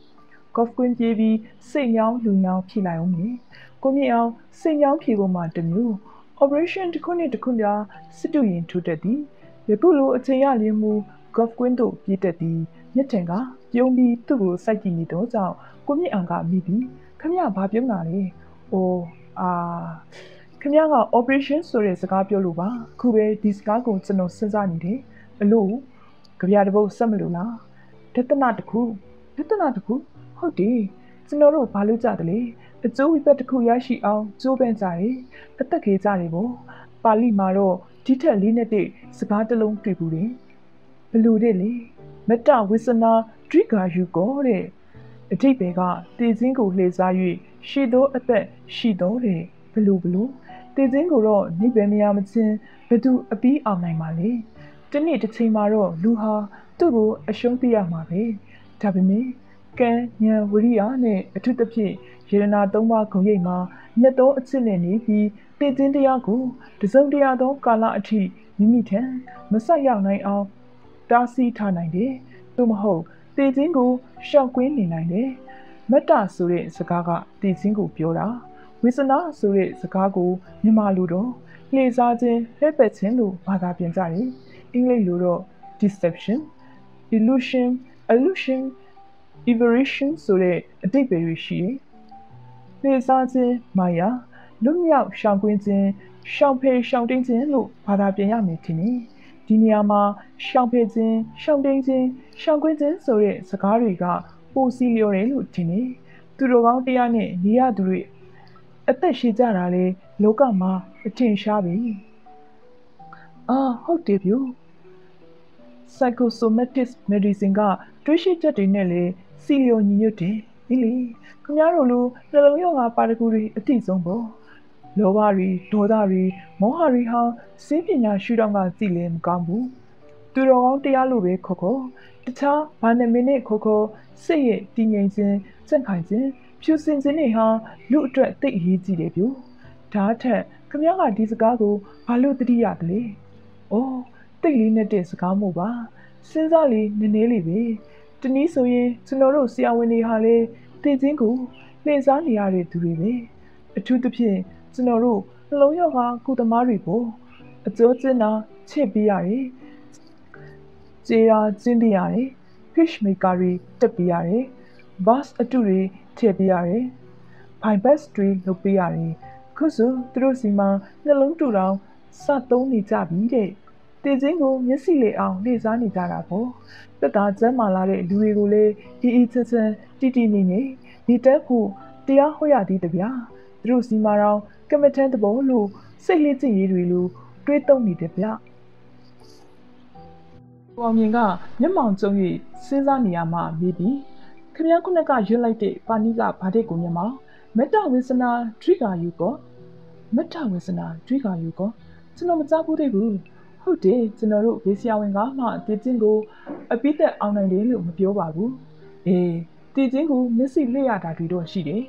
ကော့ဖ်ကွင်းပြေးပြီးစိတ်ညောင်းလူညောင်းဖြိလိုက်အောင်မြေကိုမြင့်အောင်စိတ်ညောင်းဖြိဖို့မှတမျိုး operation တစ်ခုနဲ့တစ်ခုများစစ်တူရင်ထိုးတက်သည်ယခုလိုအချိန်ရလျင်မူ golf ကွင်းသို့ပြေးတက်သည်မြစ်ထင်ကပြုံးပြီးသူ့ကိုစိုက်ကြည့်နေတော့ကြောင့်ကိုမြင့်အောင်ကမိပြီးခမရဘာပြုံးတာလဲ။အိုးအာခမရက operation ဆိုတဲ့စကားပြောလို့ပါ။ခုပဲဒီစကားကိုကျွန်တော်စဉ်းစားနေတယ်။အလို့ကြပြတပုတ်ဆက်မလို့လား။ဒသနာတစ်ခုဒသနာတစ်ခုဟုတ်တယ်။ကျွန်တော်တို့ဘာလို့ကြတယ်လဲ။အကျိုးဝိပတ်တစ်ခုရရှိအောင်ကြိုးပမ်းကြတယ်။အသက်ကြီးကြတယ်ပေါ့။ပါဠိမှာတော့ဒီထက်လေးနဲ့တည်းစကားတစ်လုံးတွေ့ဘူးတယ်။ ဘလို့တဲ့လေမတ္တဝိစနာဒိဂါယူကိုတဲ့အတိတ်ဘကတည်ခြင်းကိုလှည့်စား၍ရှိသောအသက်ရှိသောတဲ့ဘလို့ဘလို့တည်ခြင်းကိုတော့နိဗ္ဗာန်မရမချင်းဘသူအပီးအောင်နိုင်ပါလေတနေ့တစ်ချိန်မှာတော့လူဟာသူ့ကိုအရှုံးပြရမှာပဲဒါပေမဲ့ကံဉာဏ်ဝိရိယနဲ့အထုသဖြင့်ယေရနာသုံးပါးဂုံရိပ်မှာမြတ်သောအချစ်နဲ့နေပြီးတည်ခြင်းတရားကိုတစုံတရာသောကာလအထိမိမိထံမဆက်ရောက်နိုင်အောင် တားဆီးထားနိုင်တယ်။သို့မဟုတ်တည်ခြင်းကိုရှောင်ကွင်းနေနိုင်တယ်။မတ္တဆိုတဲ့စကားကတည်ခြင်းကိုပြောတာ။ဝိသနာဆိုတဲ့စကားကိုမြန်မာလိုတော့လှည့်စားခြင်းလက်ပတ်ခြင်းလို့ဘာသာပြန်ကြတယ်။အင်္ဂလိပ်လိုတော့ deception illusion illusion evasion ဆိုတဲ့အတိတ်ပဲရှိတယ်။လှည့်စားခြင်းမာယာလွတ်မြောက်ရှောင်ကွင်းခြင်းရှောင်ဖေးရှောင်တင်းခြင်းလို့ဘာသာပြန်ရမည်ထင်တယ်။ ဒီနေရာမှာရှောင်ဖေးခြင်းရှောင်တင်းခြင်းရှောင်ကွင်းခြင်းဆိုတဲ့စကားတွေကပိုစီလျော်တယ်လို့ထင်တယ်။သူတို့ကောင်းတရားနဲ့နေရသူတွေအသက်ရှိကြတာလေလောကမှာအထင်ရှားပြီ။အာဟုတ်တယ်ဗျ။ psychosomatic medicine ကတွေးရှိချက်တွေနဲ့လေစီလျော်ညီညွတ်တယ်။ဒီလေခင်ဗျားတို့လိုနှလုံးရောဂါပါတကူတွေအတိဆုံးပေါ့။ လောဘတွေဒေါသတွေမောဟတွေဟာစင်းပညာရှုထောင့်ကကြည့်လဲမကောင်းဘူး။သူတော်ကောင်းတရားလိုပဲခေါ်ခေါ်တခြားဘာနဲ့မိနစ်ခေါ်ခေါ်စိတ်ရဲ့တည်ငြိမ်ခြင်းစန့်ခိုင်ခြင်းဖြူစင်ခြင်းတွေဟာလူအတွက်သိအရေးကြီးတယ်ဗျ။ဒါထက်ခမည်းကဒီစကားကိုဘာလို့တတိရတယ်လဲ။အိုးတိတ်လေးနဲ့တဲ့စကားမို့ပါ။စဉ်းစားလေနည်းနည်းလေးပဲ။တနည်းဆိုရင်ကျွန်တော်တို့ဆရာဝန်တွေဟာလေတည်ခြင်းကိုနှိမ့်စားနေရတဲ့သူတွေပဲ။အထူးသဖြင့် ကျွန်တော်တို့နှလုံးရောဂါကုသမားတွေပေါ့အကျိုးကျင်းတာချစ်ပေးရတယ်။ကျေရာကျင်းပေးရတယ်။ fish maker တွေတက်ပေးရတယ်။ bus အတုတွေထည့်ပေးရတယ်။ bypass တွေလုပ်ပေးရတယ်။ခုဆိုသူတို့စီမှာနှလုံးတူတောင်စသုံးနေကြပြီတဲ့တည်ခြင်းကိုမျက်စိလေးအောင်နေစားနေကြတာပေါ့တက်တာကျမ်းမာလာတဲ့လူတွေကိုလည်းဒီအီချစ်ချန်တီတီနေနေဒီတက်ဖို့တရားဟောရသည်တဗျာသူတို့စီမှာတော့ ကမ္မထန်တဘောလို့စိတ်လေးကြည့်ရည်တွေလို့တွေးသုံးနေတယ်ဗျကိုအောင်မြင်ကမျက်မှောင်ကျုံ၍စဉ်းစားနေရမှမိပြီခမည်းခုနကရွတ်လိုက်တဲ့ပါဏိကဘာတဲ့ကိုမျက်မှောင်မေတ္တာဝိစနာဒရိကာယူကောမေတ္တာဝိစနာဒရိကာယူကောကျွန်တော်မကြားဘူးသေးဘူးဟုတ်တယ်ကျွန်တော်တို့ဘေးဆရာဝန်ကမှတည်ခြင်းကိုအပိသက်အောင်နိုင်တယ်လို့မပြောပါဘူးအေးတည်ခြင်းကိုမျက်စိလျှက်ရတာတွေတော့ရှိတယ်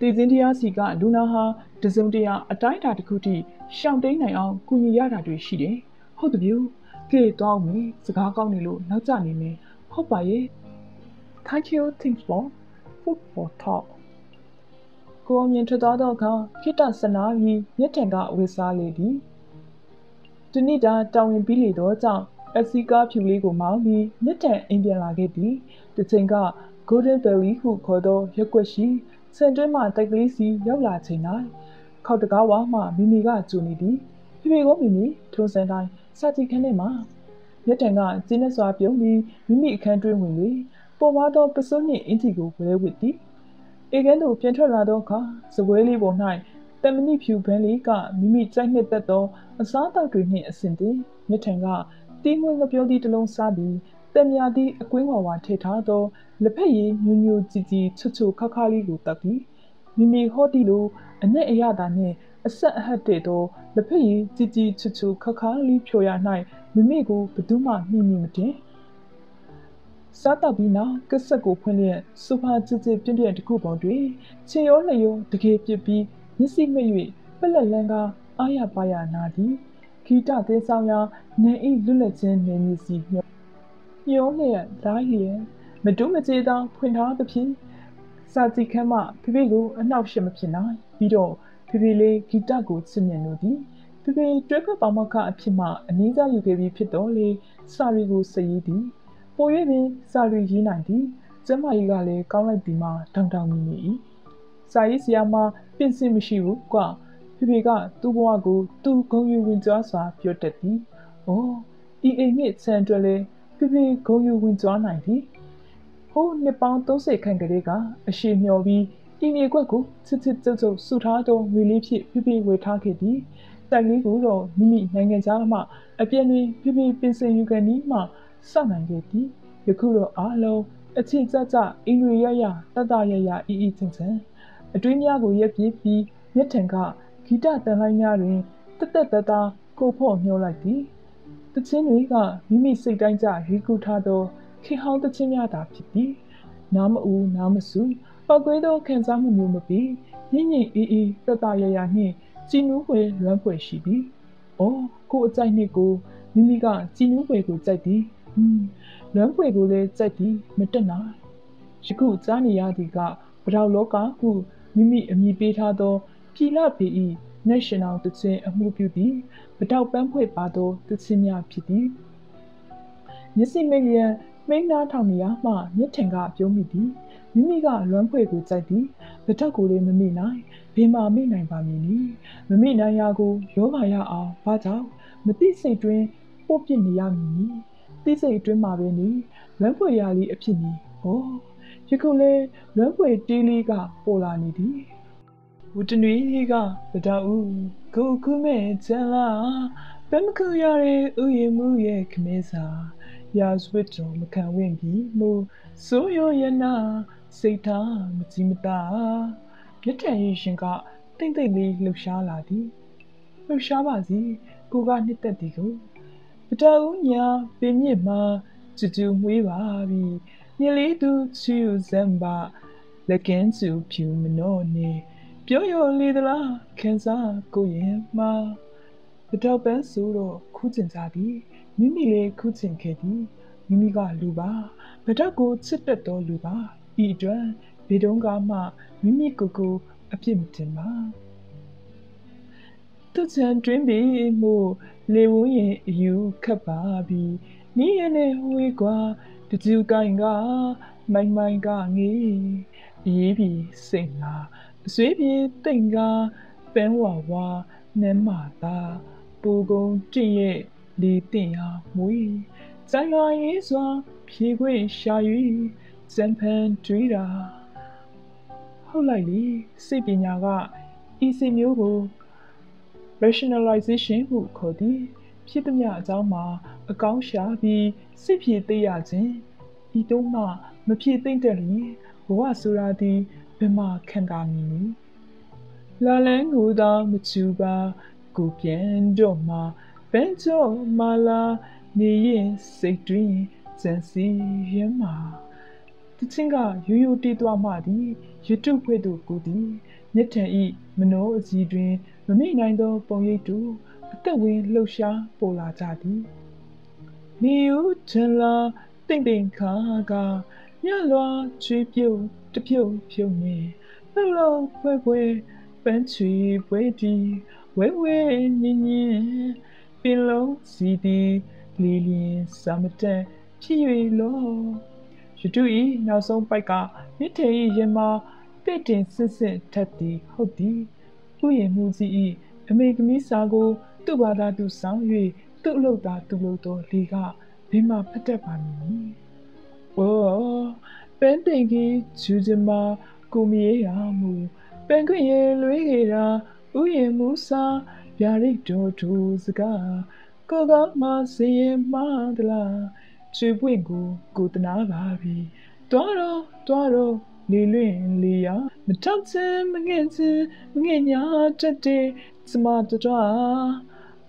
တည်ခြင်းတရားစီကလူနာဟာတစုံတရာအတိုင်းအတာတစ်ခုထိရှောင်တိန်နိုင်အောင်ကူညီရတာတွေရှိတယ်ဟုတ်တယ်ဗျကဲတော့မယ်စကားကောင်းနေလို့နောက်ကျနေမယ်ဟုတ်ပါရဲ့ Thank you thanks for food for talk ကိုအမြင်ထသွားတော့အခါခိတဆနာပြီးမျက်ထင်ကဝေစားလေသည်ဒီနေ့တာတောင်းဝင်ပြီးလေတော့ကြောင့်အစီကားဖြူလေးကိုမောင်းပြီးမျက်ထင်အိမ်ပြန်လာခဲ့သည်တစ်ချိန်က Golden Valley ဟုခေါ်သောရက်ွက်ရှိ စင်တွင်းမှတိုက်ကလေးစီရောက်လာချိန်၌ခောက်တကားဝါမှမိမိကကြိုနေသည်ဖေဖေကိုမိမိထုံစံတိုင်းစာကြည့်ခန်းထဲမှာမျက်ထင်ကကျင်းနဲ့စွာပြုံးပြီးမိမိအခန်းတွင်းဝင်လေပေါ်မသောပစွန်းနှင့်အင်ဂျီကိုဝဲဝစ်သည်အေကန်းသို့ပြန်ထွက်လာသောအခါစပွဲလေးပေါ်၌တမဏိဖြူဘန်းလေးကမိမိကြိုက်နှစ်သက်သောအစားအသောက်တွေနှင့်အဆင်တည်းမြထံကတီးမွေးငပြောသည့်တစ်လုံးစားပြီး တက်မြာသည့်အကွင်းဝါဝါထည့်ထားသောလက်ဖက်ရည်ညူညူကြည်ကြည်ချွတ်ချွတ်ခါခါလေးကိုတက်ပြီးမိမိဟော့တီလိုအနဲ့အရသာနှင့်အဆက်အဟတ်တဲ့သောလက်ဖက်ရည်ကြည်ကြည်ချွတ်ချွတ်ခါခါလေးဖြိုရ၌မိမိကိုဘသူမှနှိမ့်မိမတင်စားတော့ပြီးနောက်ကဆက်ကိုဖွင့်လျက်ဆိုဖာချစ်ချစ်ပြင်းပြင်းတစ်ခုပေါ်တွင်ခြေရောလက်ရောတကယ်ပြစ်ပြီးမျက်စိမ၍ပလက်လန်းကအာရပါရနာသည်ဂီတသေးဆောင်ရာနေဤလွတ်လပ်ခြင်းနေမည်စီမျော လျောလျက်လာရည်မတူးမကြေသောဖွင့်ထားသဖြင့်စာကြည့်ခမ်းမှဖေဖေကိုအနှောက်ရှက်မဖြစ်နိုင်ပြီးတော့ဖေဖေလေးဂီတကိုချစ်မြတ်လို့သည်ဖေဖေတွဲဖက်ပေါမခအဖြစ်မှအနည်းစားယူခဲ့ပြီးဖြစ်တော့လေစာရီကိုစည်ရည်သည်ပို၍ပင်စာရီရေးနိုင်သည်ကျမကြီးကလည်းကောင်းလိုက်ပြီးမှတောင်တောင်မြည်နေ၏စာရေးဆရာမပြင်ဆင်မရှိဘူးကွာဖေဖေကသူ့ဘဝကိုသူ့ဂုံယူဝင်ကြွားစွာပြောတတ်သည်။အိုးဒီအိမ်မြင့်ဆန်တွယ်လေ ဖေဖေဂုံယူဝင်ကြွားနိုင်သည်။ဟိုးနှစ်ပေါင်း30ခန့်ကလေးကအရှိမျောပြီးဒီမြေကွက်ကိုချစ်ချစ်ကျုပ်ကျုပ်ဆူထားသောငွေလေးဖြင့်ဖေဖေဝေထားခဲ့သည်။တိုင်လေးကိုတော့မိမိနိုင်ငံသားမှအပြည့်တွင်ဖေဖေပင်စင်ယူကန်ဒီမှစောင့်နိုင်ခဲ့သည်ယခုတော့အားလုံးအချစ်ကြကြအင်္ဂရိရရတတရရအီအီချင်ချင်အတွင်းများကိုရက်ပြေးပြီးမြစ်ထံကဂီတတန်လိုက်များတွင်တက်တက်တတကိုဖို့မျောလိုက်သည် တချင်းတွေကမိမိစိတ်တိုင်းကြရီကူထားသောခေဟောင်းတချင်းများသာဖြစ်သည်နားမအူနားမဆူပောက်ကွဲသောခံစားမှုမျိုးမပြီးညင်ညင်အေးအေးတတရရနှင့်ကြည်နူးွယ်လွမ်းဖွယ်ရှိသည်။အော်ကိုအကြိုက်နှစ်ကိုမိမိကကြည်နူးွယ်ကိုကြိုက်သည်။ဟွန်းလွမ်းဖွယ်ကိုလည်းကြိုက်သည်မတက်နိုင်။ယခုကြားနေရသည်ကဗတော်လောကဟုမိမိအမိပေးထားသောပြည်လပေ၏ National တခြင်းအမှုပြုသည်ဗတောက်ပန်းဖွဲ့ပါသောတခြင်းများဖြစ်သည်မျက်စိမိလျံမိန်းနာထောင်နေရမှမြစ်ထင်ကပြုံးမိသည်မိမိကလွမ်းဖွဲ့ကိုကြိုက်သည်ဗတောက်ကိုလည်းမမိနိုင်ဘယ်မှမိနိုင်ပါမည်နီမမိနိုင်ရာကိုယောဂရအောင်ဘာကြောင့်မသိစိတ်တွင်ပို့ပစ်နေရမည်နီသိစိတ်တွင်မှာပဲနီလွမ်းဖွဲ့ရာလေးအဖြစ်နီဟောယခုလေလွမ်းဖွဲ့တေးလေးကပေါ်လာနေသည် ဝတ္တနွေကဗဒါဥကိုခုမဲ့ချန်လာပမခုရရဲ့ဥယျာမှုရဲ့ခမဲစာရာဇဝတ်တော်မခံဝင်ပြီးမို့ဆိုရရနာစိတ်ထားမကြည်မသာမြတ်ထန်ရင်ရှင်ကတိမ့်တိမ့်လေးလှူရှားလာသည်လှူရှားပါစီကိုကနှစ်သက်သည်ကိုဗဒါဥညာပင်မြင့်မှာကျူကျူမွေးပါပြီမြေလေးသူချူဇမ်ဘာလက်ကင်းစုဖြူမနောနေ ပြောရလေသလားခံစားကိုရင်မှာဗတော့ပန်းဆိုတော့ခူးကျင်ကြသည်မိမိလေးခူးကျင်ခဲ့သည်မိမိကလူပါဗတော့ကိုချစ်တတ်တော်လူပါဤအတွက်ဘီတုံးကမှမိမိကိုယ်ကိုအပြစ်မတင်ပါသူချန်တွင်ပြီးမို့လေဝန်းရင်အယူခတ်ပါပြီနီးရနဲ့ဝေးကွာတကျူကိုင်ကမိုင်မိုင်ကငေးအေးပြီစိတ်လားအ ဆွေးပြေတိမ်ကပပန်းဝါဝါနမ်းမာသာပူကုံတင့်ရဲ့လေတင်ရာမွေဇိုင်လာရေးစွာဖြေခွင့်ရှာ၍စံဖန်တွေးတာဟုတ်လိုက်လေစိတ်ပညာကဤစိတ်မျိုးကို rationalization ဟုခေါ်သည်ဖြစ်သည်အကြောင်းမှာအကောင်းရှာပြီးစိတ်ဖြည့်သိရခြင်းဤတော့မှမဖြည့်သိမ့်တဲ့လျင်ဘဝဆိုတာသည် ဘယ်မှခံတာမည်နည်းလာလန်းကိုသာမချူပါကိုပြန်တော့မှဘန်ကျော်မလာနေရင်စိတ်တွင်စံစီရမ်းမှာတချင်းကရိုးရိုးတီးသွားမှသည်ရတုဖွဲ့သူကိုသည်မြတ်ထန်ဤမနောအစီတွင် မမိနိုင်သော ပုံရိပ်တို့အသက်ဝင်လှုပ်ရှားပေါ်လာကြသည်နေဦးချင်လာတိမ်တိမ်ခါကညလွာချွေပြုတ် တပြုတ်ဖြုံနေလှလုံးဖွဲဖွဲပန်းချွေပွဲတီဝဲဝဲညင်ညင်ပင်လုံးစီတီလီလင်းစမတန်ဖြစ်၍လောရတုဤနောက်ဆုံးပိုက်ကမြစ်ထေဤရင်မှာပဲ့တင်ဆင့်ဆင့်ထက်သည်ဟုတ်သည်ဥယျာဉ်မှုကြီးဤအမေကမီးစာကို သူ့ဘာသာသူဆောင်၍သူ့အလုပ်သာသူ့လုပ်သောလေကဘင်းမှဖတ်တတ်ပါမည်။အိုး ပန်းတင်ကြီးကျူးစမကိုမီရာမူပန်းခွင့်ရဲ့လွေးကေတာဥယျာဉ်မှုစာဗျာရိတ်တော်သူစကားကိုကမှစည်ရင်မှသလားချွေပွင့်ကိုကိုတနာပါပြီတွားတော့တွားတော့လေလွင့်လေရမတောက်ချင်မငဲ့ချင်မငဲ့ညာတက်တဲ့စမတတော်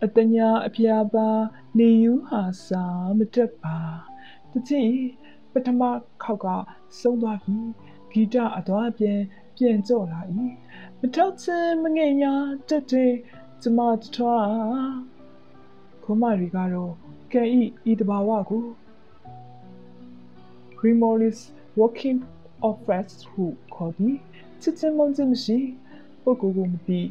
အတညာအဖျားပါ နေယူဟာစာမတက်ပါတချီ ပထမခောက်ကဆုံးသွားပြီဂီတအသွားပြန်ပြန်ကြော့လာ၏မတောက်ချင်မငဲ့ညာတက်တဲ့စမတတော်ခုမရီကတော့ကဲဤဤတဘာဝကို Grimoris Walking of Rest ဟုခေါ်သည်ချစ်ချင်းမုန်းခြင်းမရှိပုဂ္ဂိုလ်ကိုမသိ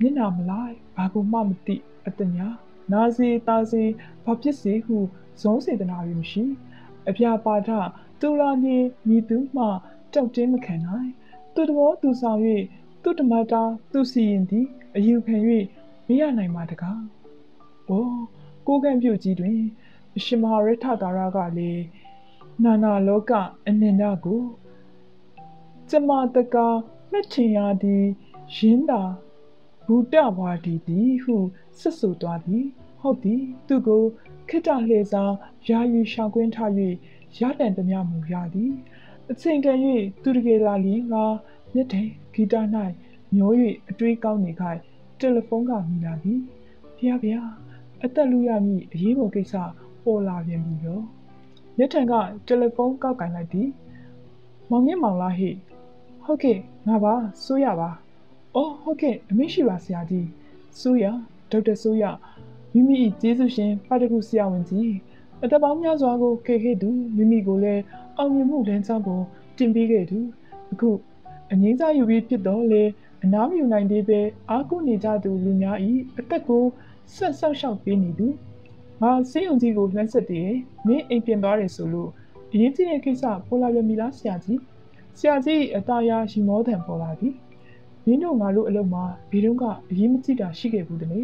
မျက်နာမလိုက်ဘာကိုမှမသိအတညာနာစီတာစီဘာဖြစ်စီဟုဇုံးစေတနာရမရှိ အပြာပါဒတူလာနေမိသူမှတောက်တင်းမခံနိုင်သူတော်သူဆောင်၍သူတမတာသူစီရင်သည်အယူခံ၍မရနိုင်ပါတကား။အိုးကိုကံပြုတ်ကြီးတွင်အရှင်မဟာရထတာရကလည်းနာနာလောကအနန္တကိုကျမတကာလက်ချင်ရသည်ရင်းသာဘူတဘွားဒီသည်ဟုဆွဆူသွားသည်ဟုတ်သည်သူကို ခိတ္တလှေစားယာယီရှောင်ကွင်းထား၍ရတန်သမျှမူရသည်အချိန်တန်၍သူတကယ်လာလျင်ငါမျက်တိုင်ဂီတ၌မျော၍အတွေးကောင်းနေခိုင်တယ်လီဖုန်းကမိလာသည်ဖျားဖျားအသက်လူရမည်အရေးပေါ်ကိစ္စပေါ်လာပြန်ပြီရောမျက်ထံကတယ်လီဖုန်းကောက်ကင်လိုက်သည်မောင်မြင့်မောင်လားဟိဟုတ်ကဲ့ငါပါစိုးရပါအော်ဟုတ်ကဲ့အမေရှိပါဆရာကြီးစိုးရဒေါက်တာစိုးရ မိမိကျေးဇူးရှင်ပါတကုဆရာဝန်ကြီးအတပေါင်းများစွာကိုခေခေသူမိမိကိုလည်းအောင်မြင်မှုလမ်းကြောင်းကိုတင်ပေးခဲ့သူအခုအငိမ့်စားယူပြီးဖြစ်တော့လေအနားမယူနိုင်သေးပဲအားကိုးနေကြသူလူများဤအသက်ကိုဆက်ဆောက်ရှောက်ပေးနေသူငါစေယုံကြီးကိုလှမ်းဆက်တည်မင်းအိမ်ပြင်သွားတယ်ဆိုလို့အရေးကြီးတဲ့ကိစ္စပေါ်လာပြန်ပြီလားဆရာကြီးဆရာကြီးအသားရရှိမောထံပေါ်လာသည်မင်းတို့ငါတို့အလုပ်မှာဘီတုံးကအရေးမကြီးတာရှိခဲ့ဘူးတလေ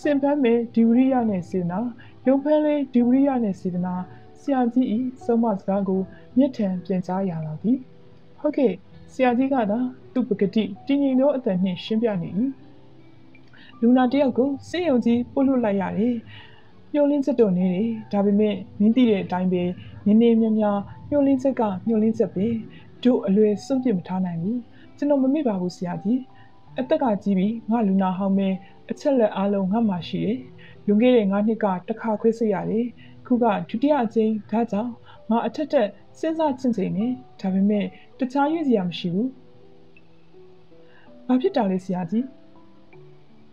စင်ပန်းမယ်ဒီဝရိယနဲ့စေနာရုံဖန်းလေးဒီဝရိယနဲ့စေနာဆရာကြီးဤဆုံးမစကားကိုမျက်ထံပြန်ကြားရလာသည်ဟုတ်ကဲ့ဆရာကြီးကသာသူ့ပကတိတည်ငြိမ်သောအတန်နှင့်ရှင်းပြနေ၏လူနာတယောက်ကိုစေယုံကြီးပို့လွတ်လိုက်ရတယ်ညှို့လင်းချက်တော့နေတယ်ဒါပေမဲ့မင်းသိတဲ့အတိုင်းပဲနင်းနေမြများညှို့လင်းချက်ကညှို့လင်းချက်ပဲတို့အလွယ်စွန့်ပစ်မထားနိုင်ဘူးကျွန်တော်မမေ့ပါဘူးဆရာကြီးအသက်ကကြီးပြီးငါလူနာဟောင်းမဲ အချက်လက်အားလုံးငါမှရှိတယ်လွန်ခဲ့တဲ့၅နှစ်ကတစ်ခါခွဲစိတ်ရတယ်ခုကဒုတိယအကြိမ်ဒါကြောင့်ငါအထက်ထက်စဉ်းစားချင်ချိန်နေဒါပေမဲ့တခြားရွေးစရာမရှိဘူးဘာဖြစ်တာလဲဆရာကြီး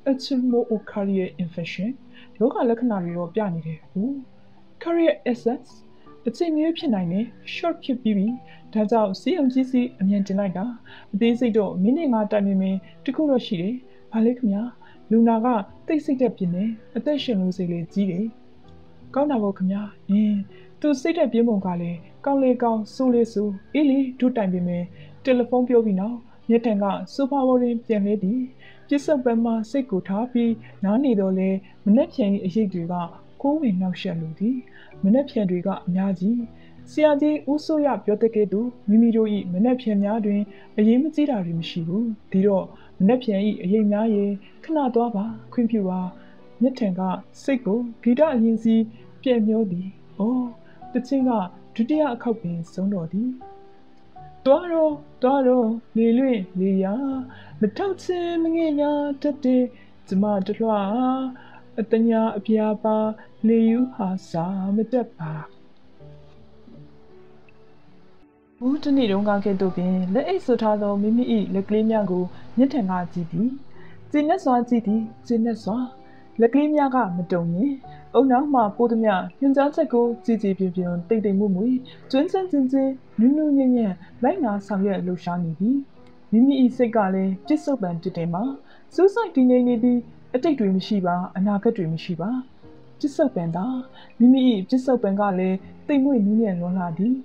Echinocardiac infection ယောဂလက္ခဏာတွေတော့ပြနေတယ်ဟုတ် cardiac assets အချိန်မျိုးဖြစ်နိုင်တယ် short ဖြစ်ပြီးပြီဒါကြောင့်စီယုံကြီးစီအမြန်တင်လိုက်တာအသေးစိတ်တော့မိနစ်9တိုင်မင်းတခုတော့ရှိတယ်ဘာလဲခင်ဗျာ လူနာကတိတ်ဆိတ်တဲ့ပြင်းနေအသက်ရှင်လို့စိတ်လေးကြီးတယ်ကောင်းတာပေါ့ခင်ဗျာအင်းသူစိတ်တဲ့ပြင်းပုံကလည်းကောင်းလေကောင်းစိုးလေစိုးအေးလေဒုတိုင်ပင်မယ်တယ်လီဖုန်းပြောပြီးနောက်မျက်ထန်ကဆိုဖာဝရင်ပြန်လဲသည်ပြစ်စုံပန်းမှစိတ်ကိုထားပြီးနားနေတော့လဲမနှက်ဖြန်၏အရေးတွေကကိုးဝင်နောက်ရှက်လူသည်မနှက်ဖြန်တွေကအများကြီးဆရာကြီးဦးစိုးရပြောတဲ့ကဲ့သို့မိမိတို့၏မနှက်ဖြန်များတွင်အရေးမကြီးတာတွေမရှိဘူးဒီတော့ မနှက်ဖြန်၏အရေးများရဲ့ခဏသွားပါခွင့်ပြုပါမြတ်ထံကစိတ်ကိုဂီတအရင်စီပြည့်မျောသည်။အော်တချင်းကဒုတိယအခောက်ပင်ဆုံးတော်သည်။တွားတော့တွားတော့လေလွင့်လေရမထောက်ချင်မငဲ့ညာတတ်တဲ့ကျမတလွှာအတညာအပြာပါလေယူဟာစာမတက်ပါ ဘူးတနေ့တုန်းကကဲ့သို့ပင်လက်အိတ်ဆွထားသောမိမိ၏လက်ကလေးများကိုမျက်ထံကကြည့်သည်။ကျင်းနဲ့စွာကြည့်သည်ကျင်းနဲ့စွာလက်ကလေးများကမတုံရင်အုံနောက်မှပိုးသည်များညွှန်ကြားချက်ကိုကြည်ကြည်ပြင်းပြင်းတိတ်တိတ်မှုမှုကျွန်းစန်းစင်စင်နူးနူးညံ့ညံ့လိုက်နာဆောင်ရွက်လှူရှားနေသည်မိမိ၏စိတ်ကလည်းပြစ်စုံပန်တစ်တင်မှာစူးစိုက်တည်နေနေသည်အတိတ်တွေမရှိပါအနာဂတ်တွေမရှိပါပြစ်စုံပန်သာမိမိ၏ပြစ်စုံပန်ကလည်းတိတ်မွေ့နူးညံ့လွန်လာသည်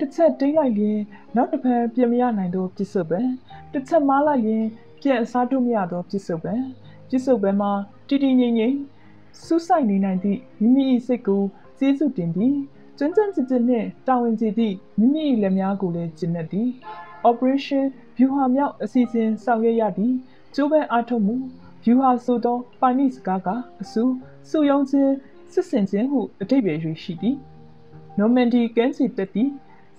တစ်ချက်တိတ်လိုက်ရင်နောက်တစ်ဖက်ပြင်မရနိုင်သောပြစ်စုံပန်တစ်ချက်မားလိုက်ရင်ပြန်အစားထိုးမရသောပြစ်စုံပန်ပြစ်စုံပန်မှာတည်တည်ငြိမ်ငြိမ်စူးစိုက်နေနိုင်သည့်မိမိ၏စိတ်ကိုကျေးဇူးတင်သည်ကျွမ်းကျွမ်းကျင်ကျင်နှင့်တာဝန်ကျေသည့်မိမိ၏လက်များကိုလည်းကျင့်တတ်သည် operation ဗျူဟာမြောက်အစီအစဉ်ဆောင်ရွက်ရသည်ကျိုးပန်းအားထုတ်မှုဗျူဟာဆိုသောပိုင်နိစကားကအစုစုယုံခြင်းစစ်စင်ခြင်းဟုအတိတ်ပဲ၍ရှိသည် Normandy ကမ်းခြေတက်သည်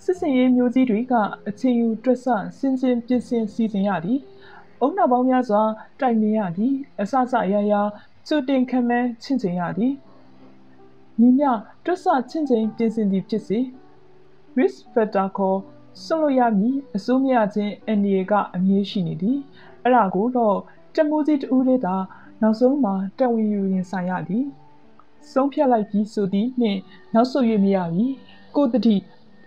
စစ်စင်ရေးမျိုးကြီးတွေကအချိန်ယူတွက်ဆစင်စင်ပြင်ဆင်စီစဉ်ရသည်အုံနောက်ပေါင်းများစွာတိုင်မြင်ရသည်အစစအရာရာကျတင်ခံမှန်းချင့်ချိန်ရသည်ညီမြတွတ်ဆချင့်ချိန်ပြင်ဆင်သည်ဖြစ်စေ risk factor ခေါ်ဆွလို့ရမည်အစိုးမရခြင်းအန္တရာယ်ကအမြဲရှိနေသည်အဲ့ဒါကိုတော့တမိုးကြီးတူလေးသာနောက်ဆုံးမှာတက်ဝင်ယူရင်ဆိုင်ရသည်ဆုံးဖြတ်လိုက်ပြီးဆိုသည်နှင့်နောက်ဆုတ်၍မရပြီကိုတတိ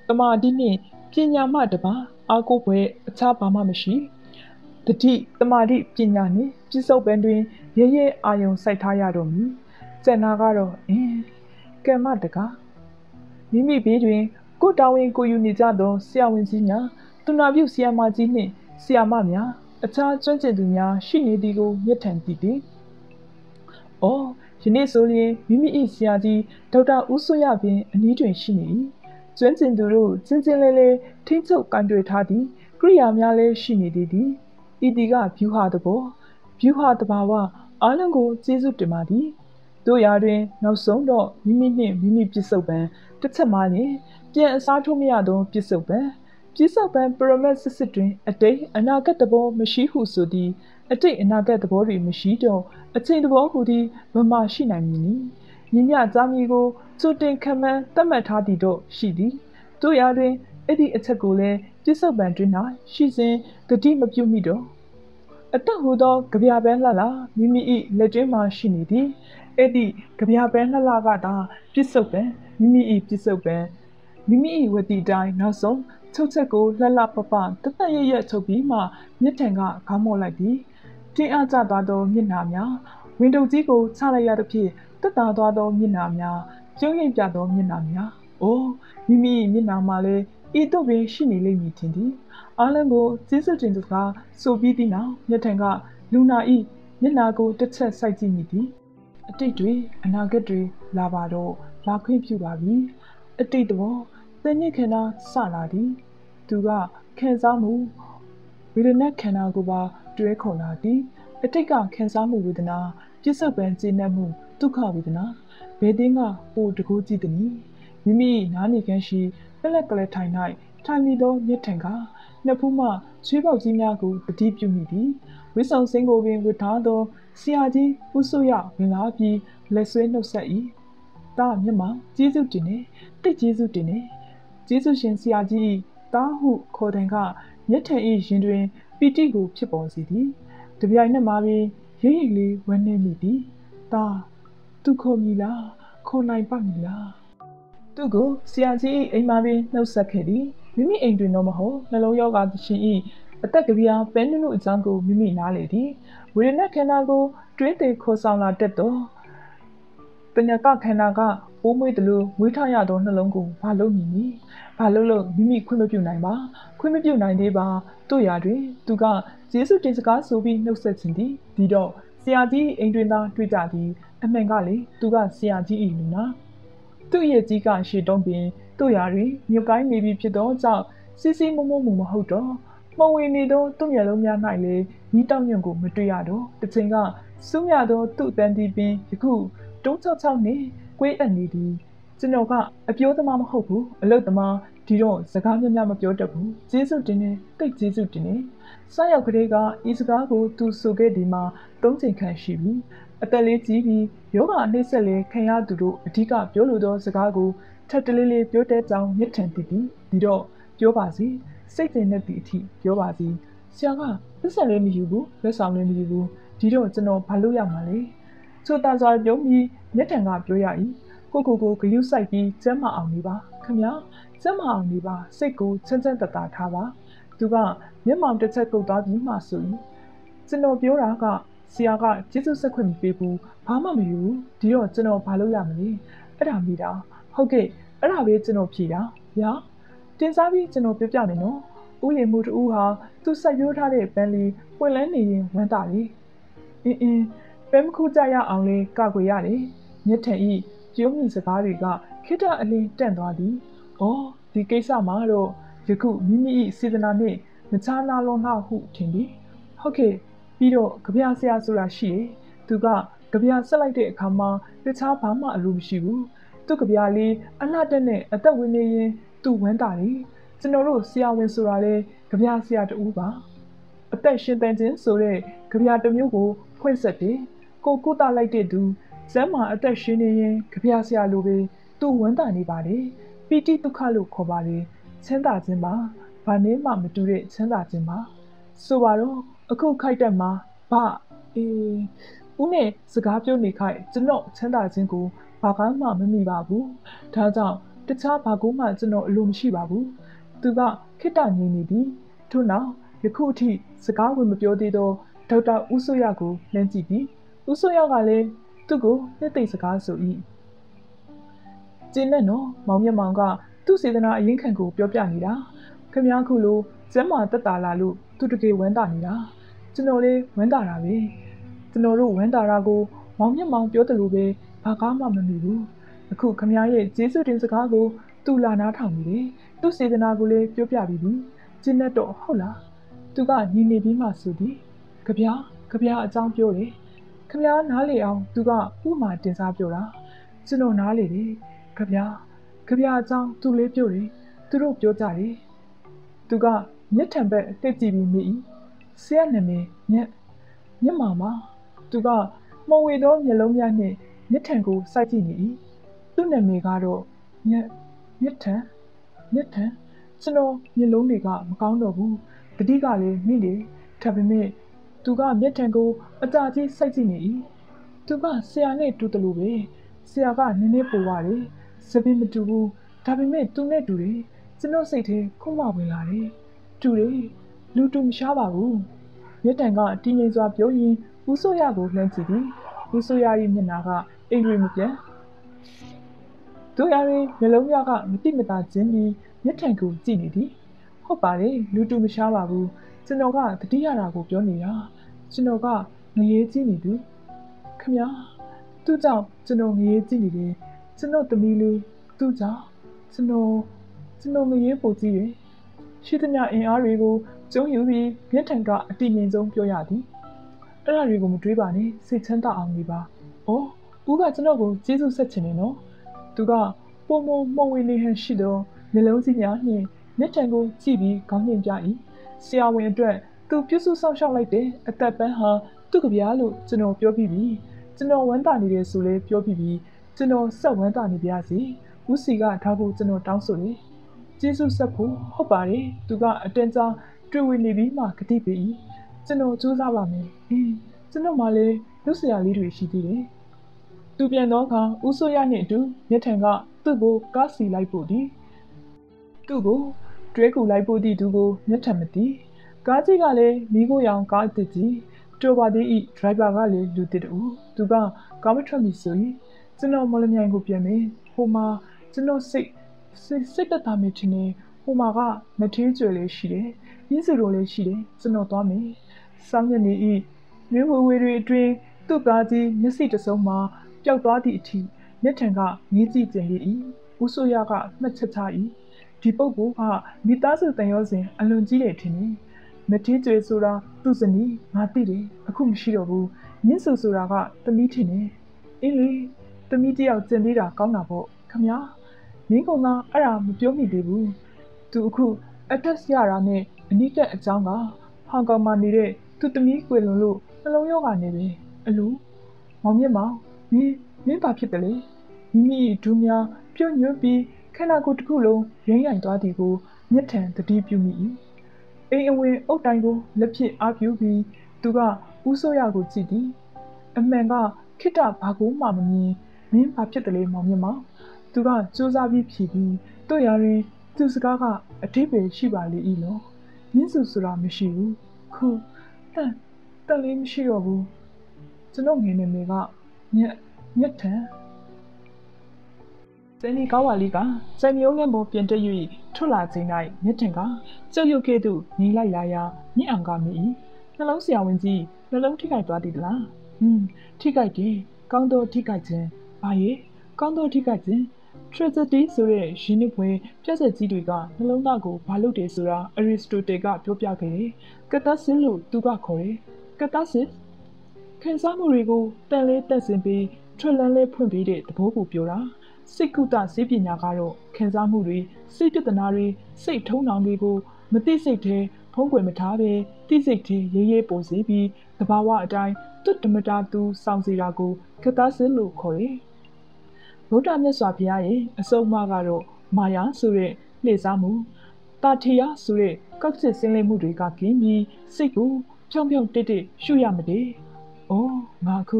တမာတိနှင့်ပညာမှတပါအာကိုပွဲအခြားဘာမှမရှိတတိတမာတိပညာနှင့်ပြစ္ဆုတ်ပံတွင်ရဲရဲအာယုံစိုက်ထားရတော့မည်ကျန်နာကတော့အင်းကမ္မတကားမိမိဘေးတွင်ကိုတာဝန်ကိုယူနေကြသောဆရာဝန်ကြီးများသူနာပြုဆရာမကြီးနှင့်ဆရာမများအခြားကျွမ်းကျင်သူများရှိနေသည်ကိုမျက်ထန်သိသည်။အော်ယနေ့ဆိုရင်မိမိ၏ဆရာကြီးဒေါက်တာဦးစိုးရပင်အနည်းတွင်ရှိနေ၏။ ကျွမ်းကျင်သူတို့ချင်းချင်းလေးလေးထိချုပ်ကန်တွေထားသည်ကိရိယာများလည်းရှိနေသည်သည်။ဤတီကဗျူဟာတဘောဗျူဟာတဘာဝအားလုံးကိုကျေးဇူးတင်ပါသည်တို့ရာတွင် နောက်ဆုံးတော့မိမိနှင့်မိမိပြစ်စုံပံတစ်ချက်မှလျင်ပြန်အစားထိုးမရသောပြစ်စုံပံပြစ်စုံပံပရမတ်စစ်စစ်တွင် အတိတ်အနာဂတ်သဘောမရှိဟုဆိုသည်အတိတ်အနာဂတ်သဘောတွေမရှိတော့အချိန်သဘောဟူသည်မမရှိနိုင်မည်နီညီမြသားမီကို စူတင်ခံမှန်းသတ်မှတ်ထားသည်တော့ရှိသည်တို့ရာတွင်အဲ့ဒီအချက်ကိုလည်းပြစ်စုံပံတွင်၌ရှိစဉ်တတိမပြုတ်မိတော့အတက်ဟူသောကြပြပန်းလှလာမိမိ၏လက်တွင်းမှရှိနေသည်အဲ့ဒီကြပြပန်းလှလာကသာပြစ်စုံပန်းမိမိ၏ပြစ်စုံပန်းမိမိ၏ဝတိတိုင်းနောက်ဆုံးချုပ်ချက်ကိုလှလှပပတသက်ရရချုပ်ပြီးမှမြစ်ထံကခေါင်းမော့လိုက်သည်တင်းအားကျသွားသောမျက်နှာများဝင်းတုပ်ကြီးကိုချလိုက်ရသဖြင့်တက်တာသွားသောမျက်နှာများ ကျုံ့ရိပ်ပြသောမျက်နှာများအိုးမိမိမျက်နှာမှာလည်းဤသို့ပင်ရှိနေလိမ့်မည်ထင်သည်အားလုံးကိုကျေးဇူးတင်စကားဆိုပြီးသည့်နောက်မြတ်ထံကလူနာဤမျက်နာကိုတစ်ချက်စိုက်ကြည့်မိသည်အတိတ်တွေအနာဂတ်တွေလာပါတော့လာခွင့်ပြုပါပြီအတိတ်တော်သင်္ညစ်ခန္ဓာစလာသည်သူကခံစားမှုဝေဒနာခန္ဓာကိုပါတွဲခေါ်လာသည်အတိတ်ကခံစားမှုဝေဒနာပြစ္ဆုတ်ပံကျေနပ်မှုဒုက္ခဝေဒနာ ဘယ်တင်းကပိုတကူးကြည့်သည်မိမိနားနေခန်းရှိပလက်ကလေးထိုင်၌ထိုင်မိသောမြစ်ထံကနှစ်ဖူးမှချွေးပေါက်ကြီးများကိုတတိပြုမိသည်ဝိဆောင်စင်ကိုပင်ဝတ်ထားသောဆရာကြီးဦးစိုးရဝင်လာပြီးလက်ဆွဲနှုတ်ဆက်၏တားမျက်မှောင်ကျေးဇူးတင်နေတိတ်ကျေးဇူးတင်နေကျေးဇူးရှင်ဆရာကြီးတားဟုခေါ်တဲ့ကမြက်ထံ၏ရင်တွင်ပီတိကိုဖြစ်ပေါ်စေသည်တပြိုင်နက်မှာပင်ရိပ်ရိပ်လေးဝန်းနေမိသည်တား သူခေါ်မိလားခေါ်နိုင်ပါမည်လားသူကိုဆရာကြီးအိမ်မှာပင်နှုတ်ဆက်ခဲ့သည်မိမိအိမ်တွင်တော့မဟုတ်နှလုံးရောဂါသရှင်ဤအသက်ကဗျာပဲနုနုအကြောင်းကိုမိမိနားလေသည်ဝေဒနာခန္ဓာကိုတွင်းသေးခေါ်ဆောင်လာတတ်သောပညာကခန္ဓာကပိုးမွေးတယ်လို့မွေးထားရသောနှလုံးကိုဘာလို့မြည်နီဘာလို့လို့မိမိခွင့်မပြုနိုင်ပါခွင့်မပြုနိုင်သေးပါတို့ရာတွင် သူကယေရှုတင်စကားဆိုပြီးနှုတ်ဆက်ခြင်းသည်ဒီတော့ဆရာကြီးအိမ်တွင်သားတွေ့ကြသည် အမှန်ကလေသူကဆရာကြီး၏လူနာသူ့ရဲ့ကြီးကရှေတုံးပင်တို့ရာတွင်မြုပ်ကိုင်းနေပြီဖြစ်သောကြောင့်စီစီမုံမုံမဟုတ်တော့မဝင်နေသောသူ့မျက်လုံးများ၌လေမိတောင်ညွန့်ကိုမတွေ့ရတော့တချိန်ကစူးမြသောသူ့အတန်းဒီပင်ယခုတုံးချောက်ချောက်နှင့်ကွေးအပ်နေသည်ကျွန်တော်ကအပြိုးသမားမဟုတ်ဘူးအလုတ်သမားဒီတော့စကားများများမပြောတတ်ဘူးကျေးဇူးတင်နေတိတ်ကျေးဇူးတင်နေစရောက်ကလေးကဤစကားကိုသူဆိုခဲ့ဒီမှာသုံးချိန်ခန့်ရှိပြီ အသက်လေးကြီးပြီးယောဂအနှိမ့်ဆက်လေးခံရသူတို့အဓိကပြောလိုသောစကားကိုထပ်တလေးလေးပြောတဲ့ကြောင်းမြစ်ထန်တည်ပြီးဒီတော့ပြောပါစီစိတ်တင်တဲ့ဒီအထိပြောပါစီဆရာကသက်ဆက်လေးမယူဘူးလက်ဆောင်လေးမယူဘူးဒီတော့ကျွန်တော်ဘာလို့ရမှာလဲချိုတန်စွာပြုံးပြီးမြစ်ထန်ကပြောရ၏ကိုကိုကိုဂယုစိုက်ပြီးကျမ်းမအောင်နေပါခင်ဗျာကျမ်းမအောင်နေပါစိတ်ကိုချမ်းချမ်းတတထားပါသူကမျက်မှောင်တစ်ချက်ကုတ်သွားပြီးမှဆိုရင်ကျွန်တော်ပြောတာက ဆရာကကျေးဇူးဆက်ခွင့်မပေးဘူးဘာမှမယူဒီတော့ကျွန်တော်ဘာလုပ်ရမလဲအဲ့ဒါမိတာဟုတ်ကဲ့အဲ့ဒါပဲကျွန်တော်ဖြေတာဗျာတင်စားပြီးကျွန်တော်ပြပြနေနော်ဥယျာဉ်မှုတူဟာသူဆက်ရိုးထားတဲ့ပန်းလေးပွင့်လန်းနေရင်ဝမ်းတာလေအင်းအင်းပဲမခုကြရအောင်လေးကကွေရတယ်မြစ်ထန်ဤကျုံးမိစကားတွေကခိတ္တအလင်းတန့်သွားသည်။အော်ဒီကိစ္စမှာတော့ယခုမိမိ၏စေတနာနှင့်မချားနာလုံးလှဟုထင်သည်။ဟုတ်ကဲ့ ပြီးတော့ကြပြဆရာဆိုတာရှိတယ်။သူကကြပြဆက်လိုက်တဲ့အခါမှာတခြားဘာမှအလိုမရှိဘူး။သူ့ကြပြလေးအလှတက်နဲ့အသက်ဝင်နေရင်သူ့ဝမ်းတာတယ်။ကျွန်တော်တို့ဆရာဝန်ဆိုတာလေကြပြဆရာတူပါ။အသက်ရှင်တန်ခြင်းဆိုတဲ့ကြပြတစ်မျိုးကိုဖွင့်ဆက်တယ်။ကိုကုသလိုက်တဲ့သူဇမ်းမှာအသက်ရှင်နေရင်ကြပြဆရာလိုပဲသူ့ဝမ်းတာနေပါလေပီတိဒုက္ခလို့ခေါ်ပါလေချမ်းသာခြင်းပါဘာနည်းမှမတူတဲ့ချမ်းသာခြင်းပါဆိုပါတော့ အခုခိုက်တက်မှာဘာအေးဦးနဲ့စကားပြောနေခိုက်ကျွန်တော်ချမ်းသာခြင်းကိုဘာကမှမမိပါဘူးဒါကြောင့်တခြားဘာကူမှကျွန်တော်အလိုမရှိပါဘူးသူကခိတ္တငြိနေသည်ထို့နောက်ယခုအထိစကားဝင်မပြောသေးသောဒေါက်တာဦးစိုးရကိုလှမ်းကြည့်ပြီးဦးစိုးရကလည်းသူ့ကိုနှစ်သိမ့်စကားဆို၏ကျင်းနဲ့နော်မောင်မြတ်မောင်ကသူ့စေတနာအရင်ခံကိုပြောပြနေတာခမ ्या ခုလိုကျမ်းမာတက်တာလာလို့သူတကယ်ဝမ်းတာနေတာ ကျွန်တော်လေးဝမ်းတာတာပဲကျွန်တော်တို့ဝမ်းတာတာကိုမောင်မြတ်မောင်ပြောတယ်လို့ပဲဘာကားမှမမိဘူးအခုခမ ्या ရဲ့ကျေးဇူးတင်စကားကိုသူလာနားထောင်နေတယ်သူ့စေတနာကိုလည်းပြောပြပြီးပြီကျင်းနဲ့တော့ဟုတ်လားသူကညီနေပြီးမှဆိုသည်ကြပြားကြပြားအကြောင်းပြောတယ်ခမ ्या နားလေအောင်သူကဥမာတင်စားပြောတာကျွန်တော်နားလေတယ်ခဗျာခဗျာအကြောင်းသူလေးပြောတယ်သူတို့ပြောကြတယ်သူကမျက်ထံဘက်တက်ကြည့်ပြီးမိ ဆရာနာမည်မျက်မျက်မာမှာသူကမဝေသောမျက်လုံးများနှင့်မျက်ထံကိုစိုက်ကြည့်နေ၏သူ့နာမည်ကတော့မျက်မျက်ထံမျက်ထံကျွန်တော်မျက်လုံးတွေကမကောင်းတော့ဘူးတတိကလည်းမိတယ်ဒါပေမဲ့သူကမျက်ထံကိုအကြာကြီးစိုက်ကြည့်နေ၏သူကဆရာနဲ့တူတယ်လို့ပဲဆရာကနည်းနည်းပိုပါတယ်စပင်းမတူဘူးဒါပေမဲ့သူနဲ့တူတယ်ကျွန်တော်စိတ်ထဲခုမှဝင်လာတယ်တူတယ် လူတူမရှားပါဘူးမြတ်တန်ကတင်းငိမ်စွာပြောရင်ဦးစိုးရကိုလှမ်းကြည့်သည်ဦးစိုးရရဲ့မျက်နှာကအိမ်တွေမပြန်တို့ရရင်မျက်လုံးများကမတိမတာခြင်းပြီးမျက်ထန်ကိုကြည့်နေသည်ဟုတ်ပါတယ်လူတူမရှားပါဘူးကျွန်တော်ကတတိယတာကိုပြောနေတာကျွန်တော်ကငရေကြည့်နေသူခမသူ့ကြောင့်ကျွန်တော်ငရေကြည့်နေတယ်ကျွန်တော်သမီးလေးသူ့ကြောင့်ကျွန်တော်ကျွန်တော်ငရေပိုကြည့်တယ်ရှိသမျှအင်အားတွေကို ကျုံယူပြီးမျက်ထံကအတိငင်ဆုံးပြောရသည်အဲ့ဒါတွေကိုမတွေးပါနဲ့စိတ်ချမ်းသာအောင်နေပါ။အော်ဦးကကျွန်တော်ကိုကျေးဇူးဆက်ချင်တယ်နော်။သူကပုံမမှုံဝင်နေဟန်ရှိသောနှလုံးစီးများနှင့်မျက်ထံကိုကြည့်ပြီးခေါင်းညှင်ပြ၏။ဆရာဝန်အတွက်သူပြုစုဆောင်ရှောက်လိုက်တဲ့အသက်ပန်းဟာသူ့ကဗျာလို့ကျွန်တော်ပြောပြီးပြီ။ကျွန်တော်ဝမ်းသာနေတယ်ဆိုလဲပြောပြီးပြီကျွန်တော်ဆက်ဝမ်းသာနေပါစေဦးစီကထားဖို့ကျွန်တော်တောင်းဆိုတယ်ကျေးဇူးဆက်ဖို့ဟုတ်ပါတယ်သူကအတန်းကြား တွေ့ဝင်နေပြီးမှဂတိပေး၏ကျွန်တော်စူးစမ်းပါမယ်အင်းကျွန်တော်မှလည်းလူစရာလေးတွေရှိသေးတယ်သူပြန်တော့အခါဦးစိုးရနှင့်အတူမြထံကသူ့ကိုကားစီလိုက်ပို့သည်သူ့ကိုတွဲကူလိုက်ပို့သည့်သူကိုမြထံမသိကားကြီးကလည်းမိကိုရောင်ကားတစ်ကြီးတော်ပါသေးဤဒရိုက်ဘာကလည်းလူတစ်တူသူကကားမထွက်မီဆိုရင်ကျွန်တော်မော်လမြိုင်ကိုပြန်မယ်ဟိုမှာကျွန်တော်စိတ်စိတ်စိတ်တက်တာမြင်ချင်နေဟိုမှာကမထေးကျွယ်လေးရှိတယ်။ ရင်းစုလိုလေးရှိတယ်ကျွန်တော်သွားမယ်။စောင်းရနေဤမြဝဝေတွေအတွင်းသူ့သားကြီးမျက်စိတစ်စုံမှာပျောက်သွားသည့်အထိမျက်ထံကငေးကြည့်ကြင်လေ၏ဦးဆိုရကမှတ်ချက်ချ၏ဒီပုဂ္ဂိုလ်ကမိသားစုတန်ရောစဉ်အလွန်ကြီးတယ်ထင်တယ်မထေးကျွေဆိုတာသူ့ဇနီးငါသိတယ်အခုမရှိတော့ဘူးမြင့်ဆူဆိုတာကသမီးထင်တယ်အင်းလေသမီးတယောက်ကျင်သေးတာကောင်းတာပေါ့ခမမင်းကောင်ကအဲ့ဒါမပြောမိသေးဘူးသူအခု address ရတာနဲ့ အနိကအကြောင်းကဟောင်ကောင်မှာနေတဲ့သူသမီးကွယ်လွန်လို့နှလုံးရောဂါနေပဲအလူမောင်မြင့်မောင်မင်းမင်းဘာဖြစ်တယ်လဲမိမိဒူးများပြုတ်ညွတ်ပြီးခန္ဓာကိုယ်တစ်ခုလုံးရင်းရိုင်သွားသည်ကိုမျက်ထံတတိပြုမိ၏အိမ်အဝင်အုတ်တိုင်းကိုလက်ဖြစ်အားပြုပြီးသူကဦးစိုးရကိုကြည့်သည်အမှန်ကခိတဘာကိုမှမမြင်မင်းဘာဖြစ်တယ်လဲမောင်မြင့်မောင်သူကစူးစမ်းပြီးဖြေပြီးတို့ရရင်သူစကားကအထိပ္ပယ်ရှိပါလေ၏နော် မင်းစုဆိုတာမရှိဘူးခုတန်တန်လေးမရှိတော့ဘူးကျွန်တော်ငယ်နေမေကညက်ညက်ထန်စနေကောင်းပါလိကစံမျိုးငယ်ပေါ်ပြင်တက်၍ထွက်လာခြင်း၌မျက်ထင်ကကြောက်ရွံ့ခဲ့သူငိမ့်လိုက်လာရာမြင့်အောင်ကမိ၏နှလုံးဆရာဝန်ကြီးနှလုံးထိခိုက်သွားသည်လားဟွန်းထိခိုက်တယ်ကောင်းသောထိခိုက်ခြင်းဘာရဲ့ကောင်းသောထိခိုက်ခြင်း tragedy ဆိုတဲ့ရင်းနှီးပွဲပြဿနာကြီးတွေကနှလုံးသားကိုဘာလို့တယ်ဆိုတာ Aristotle ကပြောပြခဲ့တယ်။ catharsis လို့သူကခေါ်တယ်။ catharsis ခံစားမှုတွေကိုတန်လေးတက်ဆင်ပြီးထွက်လန်းလေးဖွင့်ပေးတဲ့သဘောကိုပြောတာ။စိတ်ကုသစေပညာကတော့ခံစားမှုတွေစိတ်ပြဿနာတွေစိတ်ထုံးနှောင်တွေကိုမသိစိတ်တဲ့ဖုံးကွယ်မထားပဲသိစိတ်တဲ့ရေးရေးပေါ်စေပြီးသဘာဝအတိုင်းတွတ်တမတာသူစောင့်စီတာကို catharsis လို့ခေါ်တယ်။ ဗုဒ္ဓမြတ်စွာဘုရားရဲ့အဆုံးအမကတော့မာယာဆိုတဲ့လှည့်စားမှုတာထေယဆိုတဲ့ကောက်စစ်စင်းလင်းမှုတွေကကင်းပြီးစိတ်ကိုဖြောင်းဖြောင်းတိတ်တိတ်ရှုရမတည်း။အော်ငါခု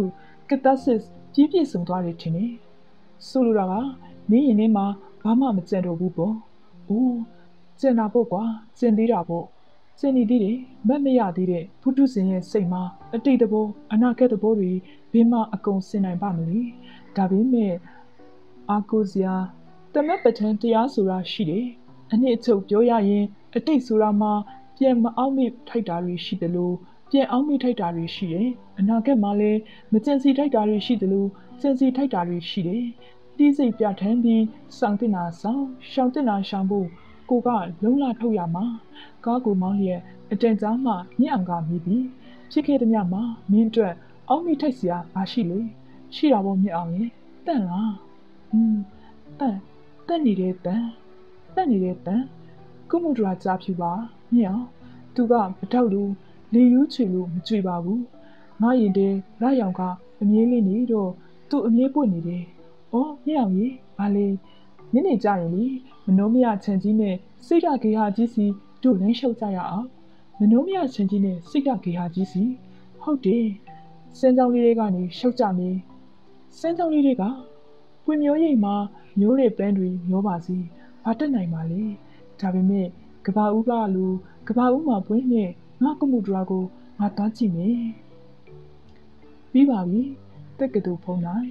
ကတသစ်ကြီးပြည့်စုံသွားတယ်ထင်တယ်။ဆိုလိုတာကမင်းရင်ထဲမှာဘာမှမကြံတော့ဘူးပေါ့။အိုးကျင်တာပေါ့ကွာကျင်သေးတာပေါ့။ကျင်နေသေးတယ်မတ်မရသေးတဲ့ဖုတုစင်ရဲ့စိတ်မှာအတိတ်တဘောအနာဂတ်တဘောတွေဘင်းမအကုန်စင်နိုင်ပါမလို့။ဒါပေမဲ့ အားကိုးစရာတမက်ပဋ္ဌာန်းတရားဆိုတာရှိတယ်။အနှစ်အချုပ်ပြောရရင် အတိတ်ဆိုတာမှာပြန်မအောင်မိထိုက်တာတွေရှိတယ်လို့ပြန်အောင်မိထိုက်တာတွေရှိတယ်။အနာဂတ်မှာလည်းမကျင်စီထိုက်တာတွေရှိတယ်လို့ကျင်စီထိုက်တာတွေရှိတယ်။တီးစိတ်ပြဋ္ဌာန်းပြီးစောင့်တင်တာဆောင်ရှောင်တင်တာရှောင်ဖို့ကိုကလုံလာထုတ်ရမှာကားကိုမောင်းလျက်အတန်ကြားမှမြင့်အောင်ကမိပြီးဖြစ်ခဲ့သည်မြမှာမင်းအတွက်အောက်မိထိုက်စရာမရှိလေရှိတာပေါ့မြင့်အောင်ရဲ့တန့်လား อืมတက်တက်နေတဲ့တန်တက်နေတဲ့တန်ကုမှုဒရာကြားဖြူပါညောင်သူကမထောက်လို့လေယူးချွေလို့မကြွေပါဘူးငါရင်တဲရရောင်ကအမြဲလေးနေတော့သူ့အမြဲပွင့်နေတယ်ဩညောင်ကြီးဘာလဲညနေကြရင်လေမနှိုးမရချန်ကြီးနဲ့စိတ်ဓာကေဟာကြီးစီတို့လင်းရှုပ်ကြရအောင်မနှိုးမရချန်ကြီးနဲ့စိတ်ဓာကေဟာကြီးစီဟုတ်တယ်စင်းကြောင်လေးတွေကနေရှုပ်ကြမည်စင်းကြောင်လေးတွေက ပွေမျိုးရိပ်မှာမျိုးတွေပန်းတွေမျောပါစေဘာတက်နိုင်ပါလဲဒါပေမဲ့ကဘာဦးကလူကဘာဦးမှာပွင့်နဲ့ငါကမှုဒရာကိုငါသွားကြည့်မယ်ပြီးပါပြီတက်ကတူဖုံးလိုက်